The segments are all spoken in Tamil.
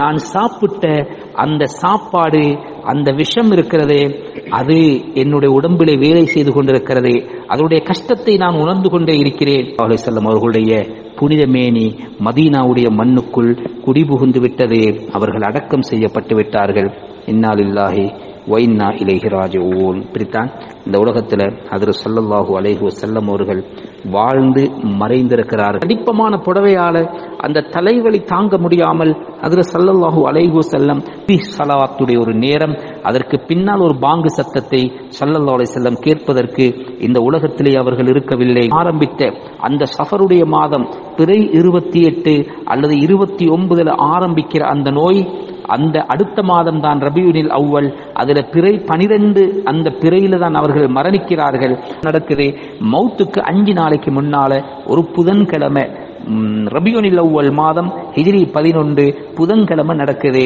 நான் சாப்பிட்ட அந்த சாப்பாடு அந்த விஷம் இருக்கிறதே அது என்னுடைய உடம்பிலே வேலை செய்து கொண்டிருக்கிறதே அதனுடைய கஷ்டத்தை நான் உணர்ந்து கொண்டே இருக்கிறேன். செல்லம் அவர்களுடைய புனித மேனி மதீனாவுடைய மண்ணுக்குள் குடிபுகுந்து விட்டது அவர்கள் அடக்கம் செய்யப்பட்டு விட்டார்கள். இன்னாலில்லாஹி ஒயின்னா இலேஹி ராஜிஊன் இப்படித்தான் இந்த உலகத்தில் அதில் சொல்லல்லாஹு அலேஹு செல்லம் அவர்கள் வாழ்ந்து மறைந்திருக்கிறார்கள். கடிப்பமான புடவையால அந்த தலைவலி தாங்க முடியாமல் அதில் சல்லல்லாஹூ அலைஹி செல்லம் பி சலாத்துடைய ஒரு நேரம் அதற்கு பின்னால் ஒரு பாங்கு சத்தத்தை சல்லல்லாஹு செல்லம் கேட்பதற்கு இந்த உலகத்திலே அவர்கள் இருக்கவில்லை. ஆரம்பித்த அந்த சஃபருடைய மாதம் பிறை இருபத்தி எட்டு அல்லது இருபத்தி ஒன்பதுல ஆரம்பிக்கிற அந்த நோய் அந்த அடுத்த மாதம் தான் ரபியுனில் அவ்வல். அதில் பிறை பனிரெண்டு அந்த பிறையில தான் அவர்கள் மரணிக்கிறார்கள். நடக்குது. மௌத்துக்கு அஞ்சு நாளைக்கு முன்னால ஒரு புதன்கிழமை ரபியுனில் அவ்வல் மாதம் ஹிஜிரி பதினொன்று புதன்கிழமை நடக்குது.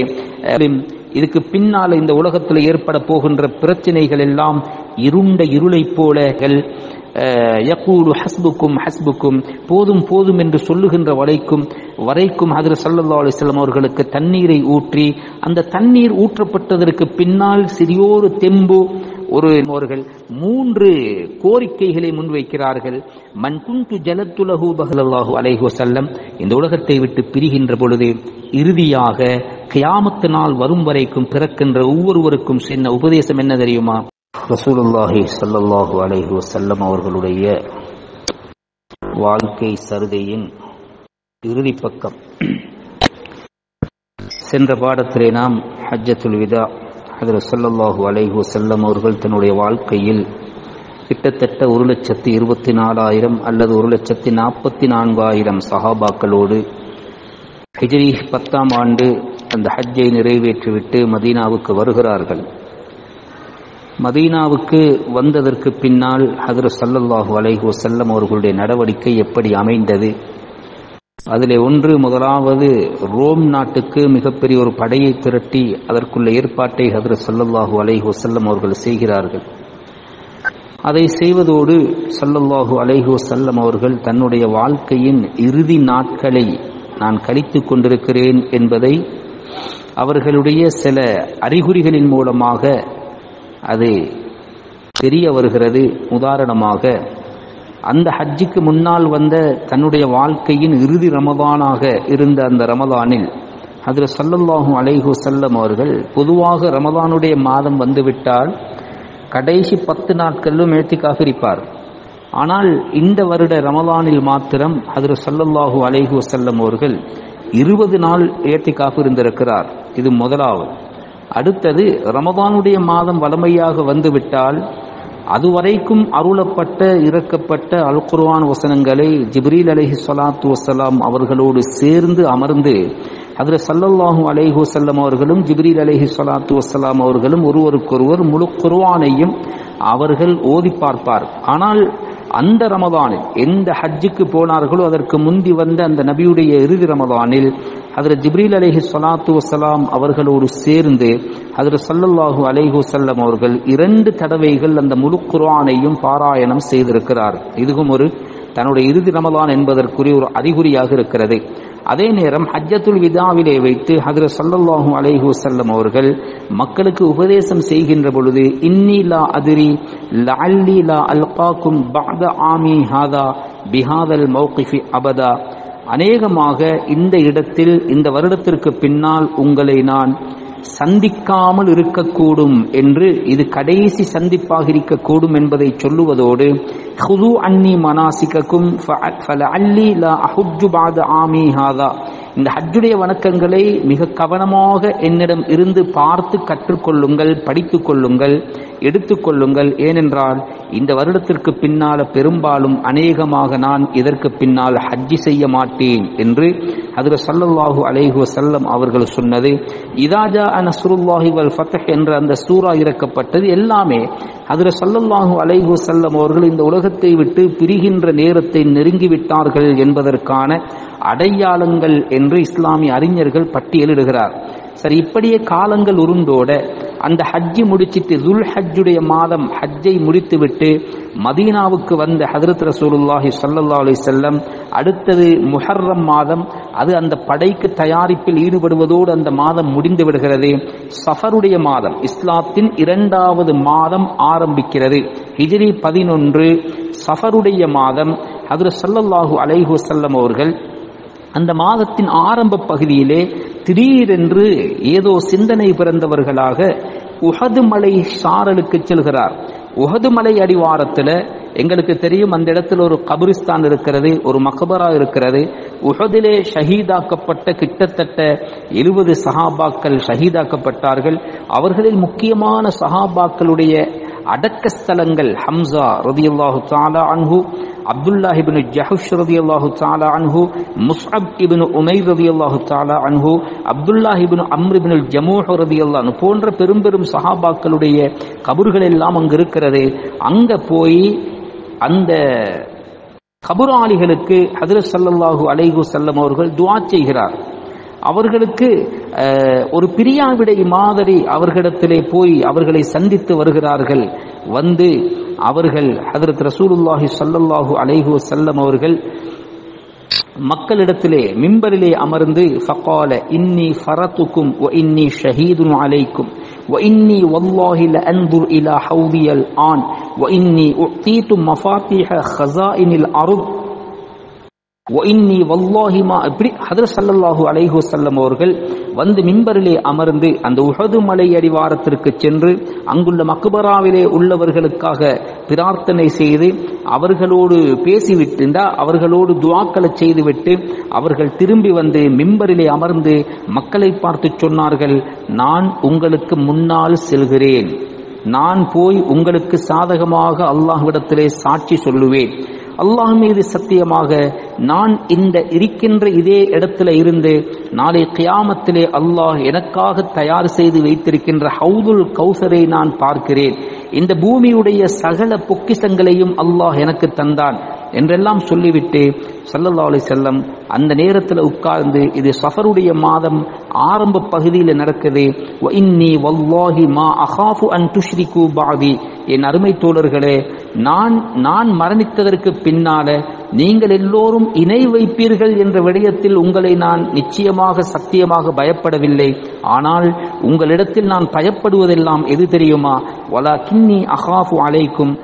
இதுக்கு பின்னால் இந்த உலகத்தில் ஏற்பட போகின்ற பிரச்சனைகள் எல்லாம் இருண்ட இருளைப் போலகள் யகூலு ஹஸ்புக்கும் ஹஸ்புக்கும் போதும் போதும் என்று சொல்லுகின்ற வரைக்கும் வரைக்கும் ஹதர் சல்லா அலிஸ்லாம் அவர்களுக்கு தண்ணீரை ஊற்றி அந்த தண்ணீர் ஊற்றப்பட்டதற்கு பின்னால் சிறியோரு தெம்பு ஒரு அவர்கள் மூன்று கோரிக்கைகளை முன்வைக்கிறார்கள் மன் குந்து ஜலத்துலகு பகலல்லாஹு அலைஹு செல்லம் இந்த உலகத்தை விட்டு பிரிகின்ற பொழுது இறுதியாக கியாமத்து நாள் வரும் வரைக்கும் பிறக்கின்ற ஒவ்வொருவருக்கும் சின்ன உபதேசம் என்ன தெரியுமா ரசூலுல்லாஹி ஸல்லல்லாஹு அலைஹி வசல்லம் அவர்களுடைய வாழ்க்கை சருதையின் இறுதி பக்கம். சென்ற பாடத்திலே நாம் ஹஜ்ஜத்துல் விதா அதில் ஸல்லல்லாஹு அலைஹி வசல்லம் அவர்கள் தன்னுடைய வாழ்க்கையில் கிட்டத்தட்ட ஒரு லட்சத்தி இருபத்தி நாலாயிரம் அல்லது ஒரு லட்சத்தி நாற்பத்தி நான்காயிரம் சஹாபாக்களோடு ஹிஜ்ரி பத்தாம் ஆண்டு அந்த ஹஜ்ஜை நிறைவேற்றிவிட்டு மதீனாவுக்கு வருகிறார்கள். மதீனாவுக்கு வந்ததற்கு பின்னால் ஹதர சல்லல்லாஹு அலைஹு வசல்லம் அவர்களுடைய நடவடிக்கை எப்படி அமைந்தது? அதிலே ஒன்று முதலாவது ரோம் நாட்டுக்கு மிகப்பெரிய ஒரு படையை திரட்டி அதற்குள்ள ஏற்பாட்டை ஹதர சல்லல்லாஹு அலைஹு வசல்லம் அவர்கள் செய்கிறார்கள். அதை செய்வதோடு சல்லல்லாஹு அலைஹு வசல்லம் அவர்கள் தன்னுடைய வாழ்க்கையின் இறுதி நாட்களை நான் கழித்துக் கொண்டிருக்கிறேன் என்பதை அவர்களுடைய சில அறிகுறிகளின் மூலமாக அது தெரிய வருகிறது உதாரணமாக அந்த ஹஜ்ஜிக்கு முன்னால் வந்த தன்னுடைய வாழ்க்கையின் இறுதி ரமதானாக இருந்த அந்த ரமதானில் அதில் சல்லல்லாஹும் அலைஹு வஸல்லம் அவர்கள் பொதுவாக ரமதானுடைய மாதம் வந்துவிட்டால் கடைசி பத்து நாட்களிலும் எழுத்திக்காக இருப்பார் ஆனால் இந்த வருட ரமதானில் மாத்திரம் அதில் சல்லல்லாஹு அலைஹு வஸல்லம் அவர்கள் இருபது நாள் ஏத்திக்காக இருந்திருக்கிறார் இது முதலாவது. அடுத்தது ரமதானுடைய மாதம் வளமையாக வந்துவிட்டால் அதுவரைக்கும் அருளப்பட்ட இறக்கப்பட்ட அல் குர்வான் வசனங்களை ஜிப்ரீல் அலஹி சலாத்து வசலாம் அவர்களோடு சேர்ந்து அமர்ந்து அதில் சல்லல்லாஹூ அலைஹு வசல்லம் அவர்களும் ஜிப்ரீல் அலஹி சலாத்து வசலாம் அவர்களும் ஒருவருக்கொருவர் முழு குர்வானையும் அவர்கள் ஓதி பார்ப்பார். ஆனால் அந்த ரமதானில் எந்த ஹஜ்ஜுக்கு போனார்களோ அதற்கு முந்தி வந்த அந்த நபியுடைய இறுதி ரமதானில் அதில் ஜிப்ரீல் அலேஹி சலாத்து வசலாம் அவர்களோடு சேர்ந்து அதில் சல்லல்லாஹு அலேஹு செல்லம் அவர்கள் இரண்டு தடவைகள் அந்த முழு குரானையும் பாராயணம் செய்திருக்கிறார். இதுவும் ஒரு தன்னுடைய இறுதி ரமதான் என்பதற்குரிய ஒரு அறிகுறியாக இருக்கிறது. அதே நேரம் ஹஜ்ஜத்துல் விதாவிலே வைத்து ஹதர ஸல்லல்லாஹு அலைஹி வஸல்லம் அவர்கள் மக்களுக்கு உபதேசம் செய்கின்ற பொழுது இன்னி லா அதிரி லல்லி லா அல்காக்கும் பாத ஆமி ஹாதா பிஹாதல் மௌகிஃபி அபதா. அநேகமாக இந்த இடத்தில் இந்த வருடத்திற்கு பின்னால் உங்களை நான் சந்திக்காமல் இருக்கக்கூடும் என்று இது கடைசி சந்திப்பாக இருக்கக்கூடும் என்பதை சொல்லுவதோடு ஹுது அன்னி மனாசிக்கும் ஃபலஅல்லி லா அஹுஜ்ஜு பாத ஆமி ஹாதா. இந்த ஹஜ்ஜுடைய வணக்கங்களை மிக கவனமாக என்னிடம் இருந்து பார்த்து கற்றுக்கொள்ளுங்கள் படித்துக் கொள்ளுங்கள். எடுத்துக்கொள்ளுங்கள் ஏனென்றால் இந்த வருடத்திற்கு பின்னால பெரும்பாலும் அநேகமாக நான் இதற்கு பின்னால் ஹஜ்ஜி செய்ய மாட்டேன் என்று அதில் சல்லல்லாஹு அலைஹு செல்லம் அவர்கள் சொன்னது. இதாஜா நஸ்ருல்லாஹி வல் ஃபத்ஹ் என்ற அந்த சூரா இறக்கப்பட்டது எல்லாமே அதில் சல்லல்லாஹு அலைஹு செல்லம் அவர்கள் இந்த உலகத்தை விட்டு பிரிகின்ற நேரத்தை நெருங்கிவிட்டார்கள் என்பதற்கான அடையாளங்கள் என்று இஸ்லாமிய அறிஞர்கள் பட்டியலிடுகிறார். சரி இப்படியே காலங்கள் உருண்டோட அந்த ஹஜ்ஜி முடிச்சிட்டு துல் ஹஜ்ஜுடைய மாதம் ஹஜ்ஜை முடித்துவிட்டு மதீனாவுக்கு வந்த ஹதரத் ரசூலுல்லாஹி சல்லா அலி செல்லம் அடுத்தது முஹர்ரம் மாதம் அது அந்த படைக்கு தயாரிப்பில் ஈடுபடுவதோடு அந்த மாதம் முடிந்து விடுகிறது. சஃபருடைய மாதம் இஸ்லாத்தின் இரண்டாவது மாதம் ஆரம்பிக்கிறது. ஹிஜ்ரி பதினொன்று சஃபருடைய மாதம் ஹதரத் சல்லல்லாஹு அலைஹு செல்லம் அவர்கள் அந்த மாதத்தின் ஆரம்ப பகுதியிலே திடீரென்று ஏதோ சிந்தனை பிறந்தவர்களாக உஹது மலை சாரலுக்கு செல்கிறார். உஹது மலை அடிவாரத்தில் எங்களுக்கு தெரியும் அந்த இடத்துல ஒரு கபிரிஸ்தான் இருக்கிறது ஒரு மகபரா இருக்கிறது. உஹதிலே ஷஹீதாக்கப்பட்ட கிட்டத்தட்ட எழுபது சஹாபாக்கள் ஷஹீதாக்கப்பட்டார்கள். அவர்களில் முக்கியமான சஹாபாக்களுடைய அடக்க ஸ்தலங்கள் ஹம்சா ரதியுல்லாஹு தாலா அன்ஹு அப்துல்லா இபின் ஜஹுஷ் ரதி அல்லாஹு தாலா அன்ஹு முஸ்அப் உமை உமைர் ரதியல்லாஹு தாலா அன்ஹு அப்துல்லா இபின் அம்ர் ஜமூஹ் ரதியல்லாஹு அன்ஹு போன்ற பெரும் பெரும் சஹாபாக்களுடைய கபர்கள் எல்லாம் அங்கு இருக்கிறது. அங்க போய் அந்த கபுராளிகளுக்கு ஹதரத் சல்லல்லாஹு அலைஹு வஸல்லம் அவர்கள் துவா செய்கிறார். அவர்களுக்கு ஒரு பிரியாவிடை மாதிரி அவர்களிடத்திலே போய் அவர்களை சந்தித்து வருகிறார்கள். வந்து அவர்கள் ஹதரத் ரசூலுல்லாஹி சல்லல்லாஹு அலைஹு செல்லம் அவர்கள் மக்களிடத்திலே மிம்பரிலே அமர்ந்து ஃபகால இன்னி ஃபரத்துக்கும் ஒ இன்னி ஷஹீதும் அலைக்கும் ஒ இன்னி வல்லாஹில அன்புர் இலா ஹவுதியல் ஆன் ஒ இன்னி உத்தீத்து மஃபாத்திஹ ஹசாயினில் அருப் ஒ இன்னி வல்லாஹிமா இப்படி ஹதர் சல்லல்லாஹு அலைஹு செல்லம் அவர்கள் வந்து மிம்பரிலே அமர்ந்து அந்த உஹது மலை அடிவாரத்திற்கு சென்று அங்குள்ள மக்பராவிலே உள்ளவர்களுக்காக பிரார்த்தனை செய்து அவர்களோடு பேசிவிட்டு அவர்களோடு துவாக்களை செய்துவிட்டு அவர்கள் திரும்பி வந்து மிம்பரிலே அமர்ந்து மக்களை பார்த்து சொன்னார்கள் நான் உங்களுக்கு முன்னால் செல்கிறேன். நான் போய் உங்களுக்கு சாதகமாக அல்லாஹ்விடத்திலே சாட்சி சொல்லுவேன். அல்லாஹ் மீது சத்தியமாக நான் இந்த இருக்கின்ற இதே இடத்துல இருந்து நாளை கியாமத்திலே அல்லாஹ் எனக்காக தயார் செய்து வைத்திருக்கின்ற ஹவுதுல் கௌசரை நான் பார்க்கிறேன். இந்த பூமியுடைய சகல பொக்கிஷங்களையும் அல்லாஹ் எனக்கு தந்தான் என்றெல்லாம் சொல்லிவிட்டு சல்லல்லா அலி செல்லம் அந்த நேரத்தில் உட்கார்ந்து இது சஃபருடைய மாதம் ஆரம்ப பகுதியில் நடக்குது. வ இன்னி வல்லாஹி மா அகாஃபு அன் துஷ்ரிகு பாதி என் அருமை தோழர்களே நான் நான் மரணித்ததற்கு பின்னால நீங்கள் எல்லோரும் இணை வைப்பீர்கள் என்ற விடயத்தில் உங்களை நான் நிச்சயமாக சத்தியமாக பயப்படவில்லை. ஆனால் உங்களிடத்தில் நான் பயப்படுவதெல்லாம் எது தெரியுமா? வலா கின்னி அகாஃபு அலைக்கும்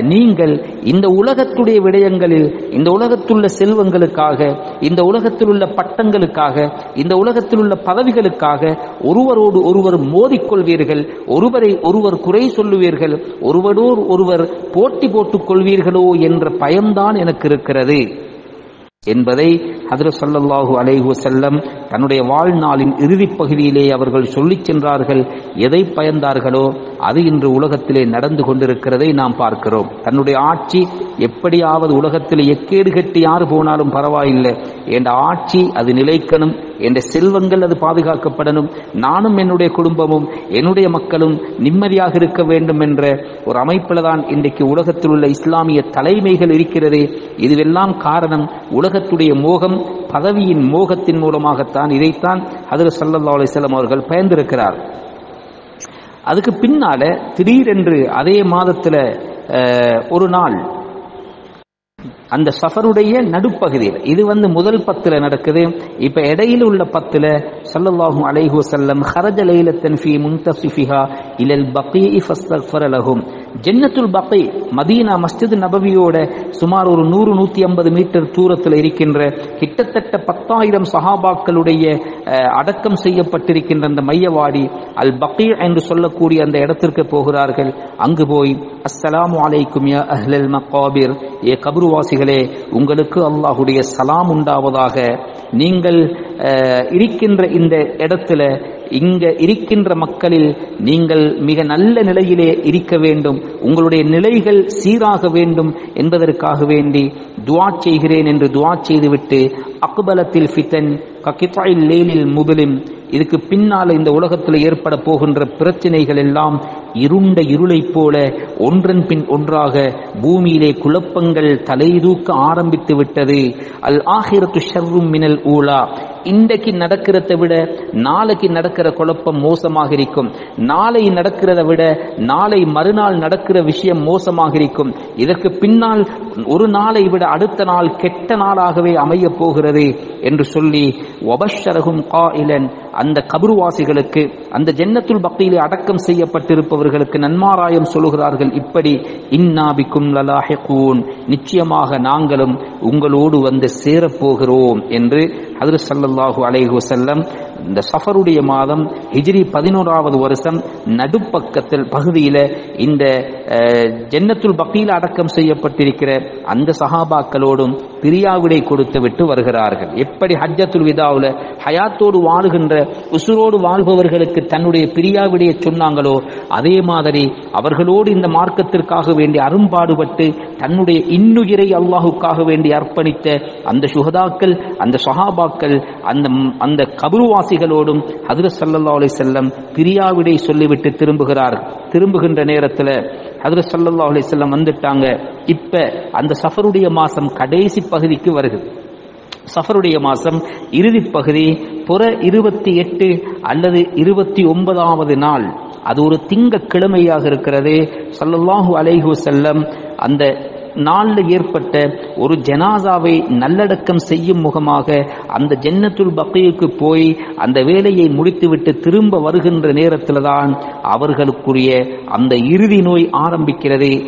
நீங்கள் இந்த உலகத்துடைய விடயங்களில் இந்த உலகத்துள்ள செல்வங்களுக்காக இந்த உலகத்தில் உள்ள பட்டங்களுக்காக இந்த உலகத்தில் உள்ள பதவிகளுக்காக ஒருவரோடு ஒருவர் மோதிக்கொள்வீர்கள் ஒருவரை ஒருவர் குறை சொல்லுவீர்கள் ஒருவரோடு ஒருவர் போட்டி போட்டுக் கொள்வீர்களோ என்ற பயம்தான் எனக்கு இருக்கிறது. என்பதை ஹதரத் ஸல்லல்லாஹு அலைஹி செல்லம் தன்னுடைய வாழ்நாளின் இறுதிப் பகுதியிலே அவர்கள் சொல்லிச் சென்றார்கள் எதை பயந்தார்களோ அது இன்று உலகத்திலே நடந்து கொண்டிருக்கிறதை நாம் பார்க்கிறோம். தன்னுடைய ஆட்சி எப்படியாவது உலகத்தில் எக்கேடு கட்டி யார் போனாலும் பரவாயில்லை. என்ற ஆட்சி அது நிலைக்கணும் என்ற செல்வங்கள் அது பாதுகாக்கப்படணும் நானும் என்னுடைய குடும்பமும் என்னுடைய மக்களும் நிம்மதியாக இருக்க வேண்டும் என்ற ஒரு அமைப்பில் தான் இன்றைக்கு உலகத்தில் உள்ள இஸ்லாமிய தலைமைகள் இருக்கிறது. இதுவெல்லாம் காரணம் உலகத்துடைய மோகம் பதவியின் மோகத்தின் மூலமாகத்தான். தான் இதைத்தான் ஹதரத் சல்லா அலிஸ்லாம் அவர்கள் பயந்திருக்கிறார். அதுக்கு பின்னால திடீரென்று அதே மாதத்தில் ஒரு நாள் அந்த சஃபருடைய நடுப்பகுதியில் இது வந்து முதல் பத்துல நடக்குது. இப்ப இடையில் உள்ள பத்தில் சல்லல்லாஹும் அலைஹு செல்லம் ஹரஜ லைலத்தன் ஃபி முன்தசிஃபிஹா இலல் பகீ ஃபஸ்தக்ஃபர் ஜென்னத்துல் பக்கை மதீனா மஸ்ஜித் நபவியோட சுமார் ஒரு நூறு நூத்தி ஐம்பது மீட்டர் தூரத்தில் இருக்கின்ற கிட்டத்தட்ட பத்தாயிரம் சஹாபாக்களுடைய அடக்கம் செய்யப்பட்டிருக்கின்ற அந்த மையவாடி அல் பக்கீ என்று சொல்லக்கூடிய அந்த இடத்திற்கு போகிறார்கள். அங்கு போய் அஸ்ஸலாம் அலைக்கும் யா அஹ்லல் மக்காபிர் ஏ கபருவாசிகளே உங்களுக்கு அல்லாஹுடைய சலாம் உண்டாவதாக நீங்கள் இருக்கின்ற இந்த இடத்துல இங்க இருக்கின்ற மக்களில் நீங்கள் மிக நல்ல நிலையிலே இருக்க வேண்டும். உங்களுடைய நிலைகள் சீராக வேண்டும் என்பதற்காக வேண்டி துவா செய்கிறேன் என்று துவா செய்துவிட்டு அக்பலத்தில் ஃபித்தன் ககிதாயில் லேலில் முபிலிம் இதுக்கு பின்னால் இந்த உலகத்தில் ஏற்பட போகின்ற பிரச்சனைகள் எல்லாம் இருண்ட இருளைப் போல ஒன்றன் பின் ஒன்றாக பூமியிலே குழப்பங்கள் தலைதூக்க ஆரம்பித்து விட்டது. அல் ஆஹிரத்து ஷர்ரும் மினல் ஊலா. இன்றைக்கு நடக்கிறத விட நாளைக்கு நடக்கிற குழப்பம் மோசமாக இருக்கும். நாளை நடக்கிறத விட நாளை மறுநாள் நடக்கிற விஷயம் மோசமாக இருக்கும். இதற்கு பின்னால் ஒரு நாளை விட அடுத்த நாள் கெட்ட நாளாகவே அமைய போகிறது என்று சொல்லி ஒபஷரகும் காயிலன் அந்த கபருவாசிகளுக்கு அந்த ஜென்னத்துள் பக்தியிலே அடக்கம் செய்யப்பட்டிருப்பவர்களுக்கு நன்மாராயம் சொல்லுகிறார்கள். இப்படி இன்னாபிக்கும் லலாஹிகூன். நிச்சயமாக நாங்களும் உங்களோடு வந்து சேரப்போகிறோம் என்று ஹதரத் ஸல்லல்லாஹு அலைஹு செல்லம் இந்த சஃபருடைய மாதம் ஹிஜ்ரி பதினோராவது வருஷம் நடுப்பக்கத்தில் பகுதியில் இந்த ஜென்னத்துல் பக்கியில் அடக்கம் செய்யப்பட்டிருக்கிற அந்த சஹாபாக்களோடும் பிரியாவிடை கொடுத்து விட்டு வருகிறார்கள். எப்படி ஹஜ்ஜத்துல் விதாவில் ஹயாத்தோடு வாழுகின்ற உசுரோடு வாழ்பவர்களுக்கு தன்னுடைய பிரியாவிடையை சொன்னாங்களோ அதே மாதிரி அவர்களோடு இந்த மார்க்கத்திற்காக வேண்டி அரும்பாடுபட்டு தன்னுடைய இன்னுயிரை அல்லாஹுக்காக வேண்டி அர்ப்பணித்த அந்த சுகதாக்கள் அந்த சஹாபாக்கள் அந்த அந்த கபருவாசிகளோடும் ஹதரத் சல்லா அலி செல்லம் பிரியாவிடை சொல்லிவிட்டு திரும்புகிறார். திரும்புகின்ற நேரத்தில் ஹதரத் சல்லா அலி செல்லம் வந்துட்டாங்க. இப்ப அந்த சஃபருடைய மாசம் கடைசி பகுதிக்கு வருது. சஃபருடைய மாசம் இறுதி பகுதி புற இருபத்தி எட்டு அல்லது இருபத்தி ஒன்பதாவது நாள். அது ஒரு திங்க கிழமையாக இருக்கிறது. ஸல்லல்லாஹு அலைஹு செல்லம் அந்த நாளில் ஏற்பட்ட ஒரு ஜனாசாவை நல்லடக்கம் செய்யும் முகமாக அந்த ஜன்னத்துல் பக்கையுக்கு போய் அந்த வேலையை முடித்துவிட்டு திரும்ப வருகின்ற நேரத்தில் தான் அவர்களுக்குரிய அந்த இறுதி நோய் ஆரம்பிக்கிறது.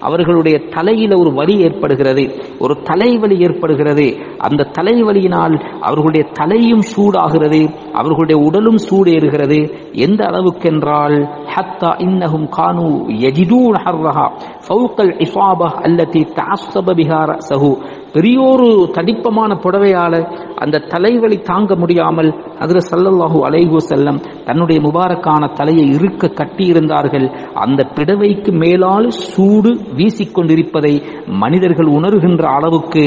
அவர்களுடைய தலையில ஒரு வலி ஏற்படுகிறது. ஒரு தலைவலி ஏற்படுகிறது. அந்த தலைவலியினால் அவர்களுடைய தலையும் சூடாகிறது. அவர்களுடைய உடலும் சூடேறுகிறது. எந்த அளவுக்கென்றால் ஹத்தா இன்னகும் கானு كانوا يجدون حرها فوق العصابة التي تعصب بها رأسه. பெரியோரு தடிப்பமான புடவையால அந்த தலைவலி தாங்க முடியாமல் அதில் சல்லல்லாஹு அலைகு செல்லம் தன்னுடைய முபாரக்கான தலையை இருக்க கட்டியிருந்தார்கள். அந்த பிடவைக்கு மேலால் சூடு வீசிக்கொண்டிருப்பதை மனிதர்கள் உணர்கின்ற அளவுக்கு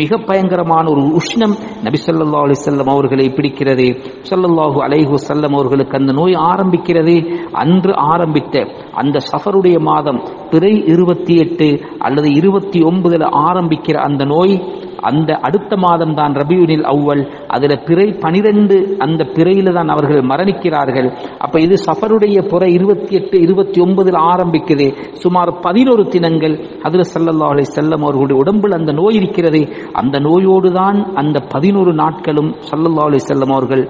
மிக பயங்கரமான ஒரு உஷ்ணம் நபி சொல்லல்லா அலி செல்லம் அவர்களை பிடிக்கிறது. சொல்லல்லாஹு அலைகு செல்லம் அவர்களுக்கு அந்த நோய் ஆரம்பிக்கிறது. அன்று ஆரம்பித்த அந்த சஃபருடைய மாதம் பிறை இருபத்தி எட்டு அல்லது இருபத்தி ஒன்பதுல ஆரம்பிக்கிற அந்த நோய் அந்த அடுத்த மாதம் தான் ரபியுனில் அவ்வல் அதுல பிறை பனிரெண்டு அந்த பிறையில தான் அவர்கள் மரணிக்கிறார்கள். அப்ப இது சஃபருடைய புற இருபத்தி எட்டு இருபத்தி ஒன்பதுல ஆரம்பிக்குது. சுமார் பதினோரு தினங்கள் அதுல சல்லல்லாஹு அலைஹி செல்லம் அவர்களுடைய உடம்பில் அந்த நோய் இருக்கிறது. அந்த நோயோடு தான் அந்த பதினோரு நாட்களும் சல்லல்லா அலைஹி செல்லம் அவர்கள்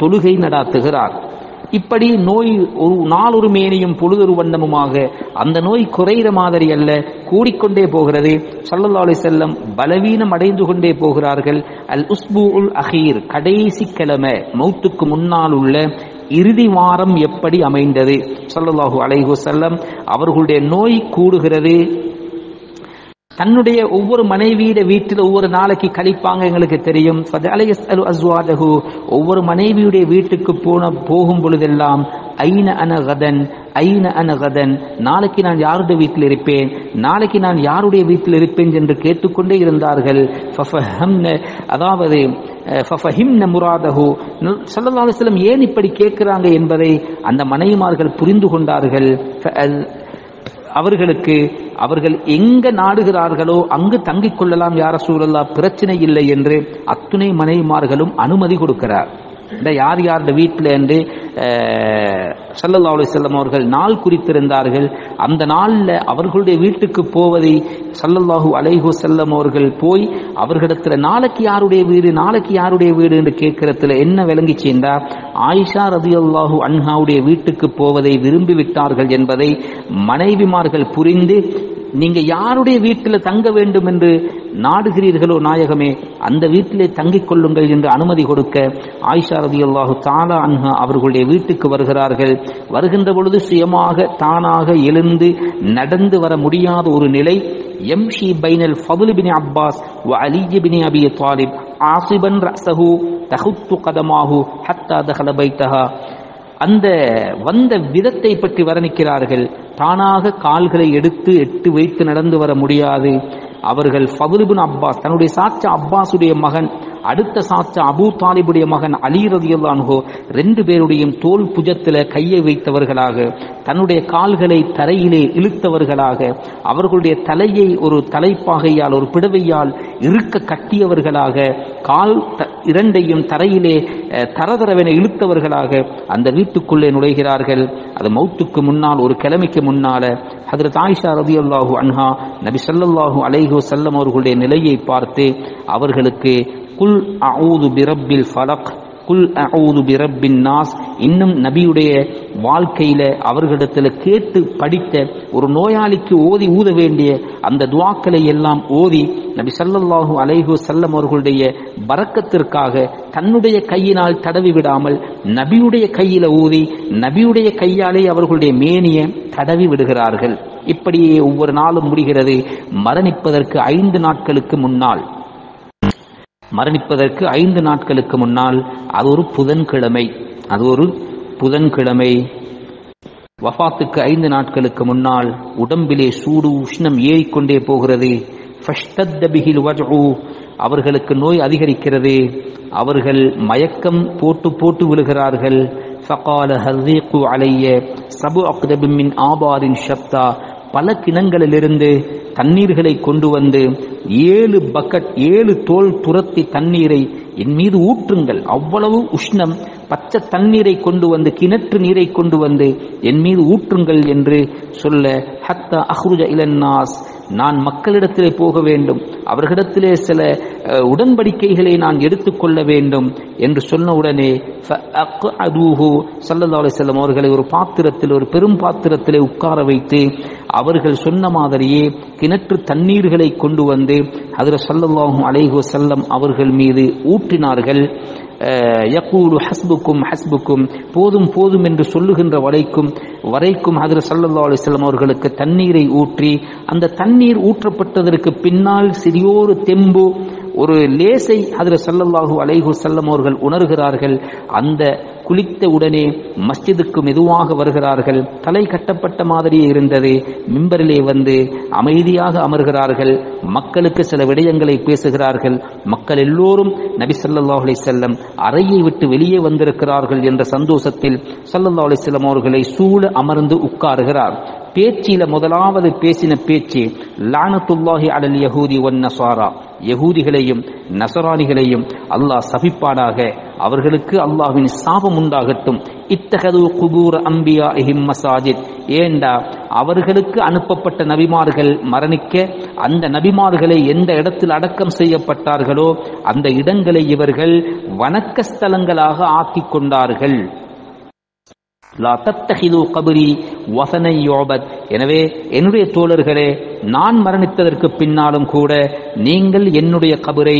தொழுகை நடாத்துகிறார். இப்படி நோய் ஒரு நாளொரு மேனியும் பொழுதொரு வண்ணமுமாக அந்த நோய் குறைகிற மாதிரி அல்ல கூடிக்கொண்டே போகிறது. ஸல்லல்லாஹு செல்லம் பலவீனம் அடைந்து கொண்டே போகிறார்கள். அல் உஸ்பு உல் அஹீர் கடைசி கிழமை மௌத்துக்கு முன்னால் உள்ள இறுதி வாரம் எப்படி அமைந்தது? ஸல்லல்லாஹு அலைஹு செல்லம் அவர்களுடைய நோய் கூடுகிறது. தன்னுடைய ஒவ்வொரு மனைவியிட வீட்டில் ஒவ்வொரு நாளைக்கு கழிப்பாங்க எங்களுக்கு தெரியும். ஃபதஅல ஒவ்வொரு மனைவியுடைய வீட்டுக்கு போன போகும் பொழுதெல்லாம் ஐன அன கதன் ஐன அன கதன். நாளைக்கு நான் யாருடைய வீட்டில் இருப்பேன்? நாளைக்கு நான் யாருடைய வீட்டில் இருப்பேன் என்று கேட்டுக்கொண்டே இருந்தார்கள். அதாவது அஹ், ஃபஃபஹிம்ன முராதஹு. ஏன் இப்படி கேட்கிறாங்க என்பதை அந்த மனைவிமார்கள் புரிந்து கொண்டார்கள். அவர்களுக்கு அவர்கள் எங்க நாடுகிறார்களோ அங்கு தங்கிக் கொள்ளலாம் யார சூழல்லா பிரச்சனை இல்லை என்று அத்துணை மனைவிமார்களும் அனுமதி கொடுக்கிறார். யார் யாருடைய வீட்டில் என்று சல்லல்லா செல்லம் அவர்கள் நாள் குறித்திருந்தார்கள். அந்த நாளில் அவர்களுடைய வீட்டுக்கு போவதை சல்லல்லாஹு அலைஹு செல்லம் அவர்கள் போய் அவர்களிடத்துல நாளைக்கு யாருடைய வீடு நாளைக்கு யாருடைய வீடு என்று கேட்கிறதுல என்ன விளங்கிச்சேண்டா ஆயிஷா ரதியல்லாஹு அன்ஹாவுடைய வீட்டுக்கு போவதை விரும்பி விட்டார்கள் என்பதை மனைவிமார்கள் புரிந்து நீங்க யாருடைய வீட்டில் தங்க வேண்டும் என்று நாடுகிறீர்களோ நாயகமே அந்த வீட்டிலே தங்கிக் கொள்ளுங்கள் என்று அனுமதி கொடுக்க ஆயிஷா ரதி அல்லாஹு தாலா அன்ஹா அவர்களுடைய வீட்டுக்கு வருகிறார்கள். வருகின்ற பொழுது சுயமாக தானாக எழுந்து நடந்து வர முடியாத ஒரு நிலை. எம் எம்ஷி பைனல் ஃபதுல் பின் அப்பாஸ் வ அலிஜி பின் தாலிப். ஆசிபன் ரசஹு தகுத்து கதமாகு ஹத்தா தஹல பைத்தஹா. அந்த வந்த விதத்தை பற்றி வர்ணிக்கிறார்கள். தானாக கால்களை எடுத்து எட்டு வைத்து நடந்து வர முடியாது. அவர்கள் ஃபதுலுபின் அப்பாஸ் தன்னுடைய சாட்சா அப்பாஸுடைய மகன். அடுத்த சாட்சி அபூ தாலிபுடைய மகன் அலி ரதியல்லான்ஹோ ரெண்டு பேருடையும் தோல் புஜத்தில் கையை வைத்தவர்களாக தன்னுடைய கால்களை தரையிலே இழுத்தவர்களாக அவர்களுடைய தலையை ஒரு தலைப்பாகையால் ஒரு பிடவையால் இருக்க கட்டியவர்களாக கால் த- இரண்டையும் தரையிலே தரதரவென இழுத்தவர்களாக அந்த வீட்டுக்குள்ளே நுழைகிறார்கள். அது மௌத்துக்கு முன்னால் ஒரு கிழமைக்கு முன்னால ஹதரத் ஆயிஷா ரதியல்லாஹு அன்ஹா நபி சல்லாஹூ அலைஹி செல்லம் அவர்களுடைய நிலையை பார்த்து அவர்களுக்கு குல் அஊது பிரபில் ஃபலக் குல் அஊது பிரப்பின் நாஸ். இன்னும் நபியுடைய வாழ்க்கையில அவர்களிடத்தில் கேட்டு படித்த ஒரு நோயாளிக்கு ஓதி ஊத வேண்டிய அந்த துவாக்களை எல்லாம் ஓதி நபி ஸல்லல்லாஹு அலைஹு செல்லம் அவர்களுடைய வரக்கத்திற்காக தன்னுடைய கையினால் தடவி விடாமல் நபியுடைய கையில ஊதி நபியுடைய கையாலே அவர்களுடைய மேனிய தடவி விடுகிறார்கள். இப்படியே ஒவ்வொரு நாளும் முடிகிறது. மரணிப்பதற்கு ஐந்து நாட்களுக்கு முன்னால் மரணிப்பதற்கு ஐந்து நாட்களுக்கு முன்னால் அது ஒரு புதன்கிழமை. அது ஒரு புதன்கிழமை. வஃபாத்துக்கு ஐந்து நாட்களுக்கு முன்னால் உடம்பிலே சூடு உஷ்ணம் ஏறிக்கொண்டே போகிறது. அவர்களுக்கு நோய் அதிகரிக்கிறது. அவர்கள் மயக்கம் போட்டு போட்டு விழுகிறார்கள். ஃபகால ஹர்ரீக்கு அலைய சபு அப்தபுமின் ஆபாரின் ஷப்தா பல கிணங்களிலிருந்து தண்ணீர்களை கொண்டு வந்து ஏழு பக்கெட் ஏழு தோல் துரத்தி தண்ணீரை என் மீது ஊற்றுங்கள். அவ்வளவு உஷ்ணம். பச்சை தண்ணீரை கொண்டு வந்து கிணற்று நீரை கொண்டு வந்து என் மீது ஊற்றுங்கள் என்று சொல்ல ஹத்தா அஹ்ருஜ இலன்னாஸ் நான் மக்களிடத்திலே போக வேண்டும். அவர்களிடத்திலே சில உடன்படிக்கைகளை நான் எடுத்துக்கொள்ள வேண்டும் என்று சொன்ன உடனே ஃபஅக்அதூஹு ஸல்லல்லாஹு அலைஹி அவர்களை ஒரு பாத்திரத்தில் ஒரு பெரும் பாத்திரத்திலே உட்கார வைத்து அவர்கள் சொன்ன மாதிரியே கிணற்று தண்ணீர்களை கொண்டு வந்து அதில் ஸல்லல்லாஹு அலைகோ செல்லம் அவர்கள் மீது ஊற்றினார்கள். அஹ், யகூலு ஹஸ்புக்கும் ஹஸ்புக்கும் போதும் போதும் என்று சொல்லுகின்ற வரைக்கும் வரைக்கும் ஹதர் சல்லா அலிஸ்லாம் அவர்களுக்கு தண்ணீரை ஊற்றி அந்த தண்ணீர் ஊற்றப்பட்டதற்கு பின்னால் சிறியோரு தெம்பு ஒரு லேசை ஹதர் ஸல்லல்லாஹு அலைஹு செல்லம் அவர்கள் உணர்கிறார்கள். அந்த குளித்த உடனே மஸ்ஜிதுக்கு மெதுவாக வருகிறார்கள். தலை கட்டப்பட்ட மாதிரியே இருந்தது. மிம்பரிலே வந்து அமைதியாக அமர்கிறார்கள். மக்களுக்கு சில விடயங்களை பேசுகிறார்கள். மக்கள் எல்லோரும் நபி ஸல்லல்லாஹு அலைஹி அறையை விட்டு வெளியே வந்திருக்கிறார்கள் என்ற சந்தோஷத்தில் ஸல்லல்லாஹு அலைஹி அவர்களை சூழ அமர்ந்து உட்காருகிறார். பேச்சில முதலாவது பேசின பேச்சு லானத்துல்லாஹி அலல் யஹூதி ஒன் நசாரா. யகூதிகளையும் நசராணிகளையும் அல்லாஹ் சபிப்பாடாக அவர்களுக்கு அல்லாஹ்வின் சாபம் உண்டாகட்டும். இத்தகது குபூர் அம்பியா இஹிம் மசாஜித். ஏண்டா? அவர்களுக்கு அனுப்பப்பட்ட நபிமார்கள் மரணிக்க அந்த நபிமார்களை எந்த இடத்தில் அடக்கம் செய்யப்பட்டார்களோ அந்த இடங்களை இவர்கள் வணக்க ஸ்தலங்களாக ஆக்கிக் கொண்டார்கள். லா தத்தஹிது கபரி வசனை யோபத் எனவே என்னுடைய தோழர்களே நான் மரணித்ததற்கு பின்னாலும் கூட நீங்கள் என்னுடைய கபரை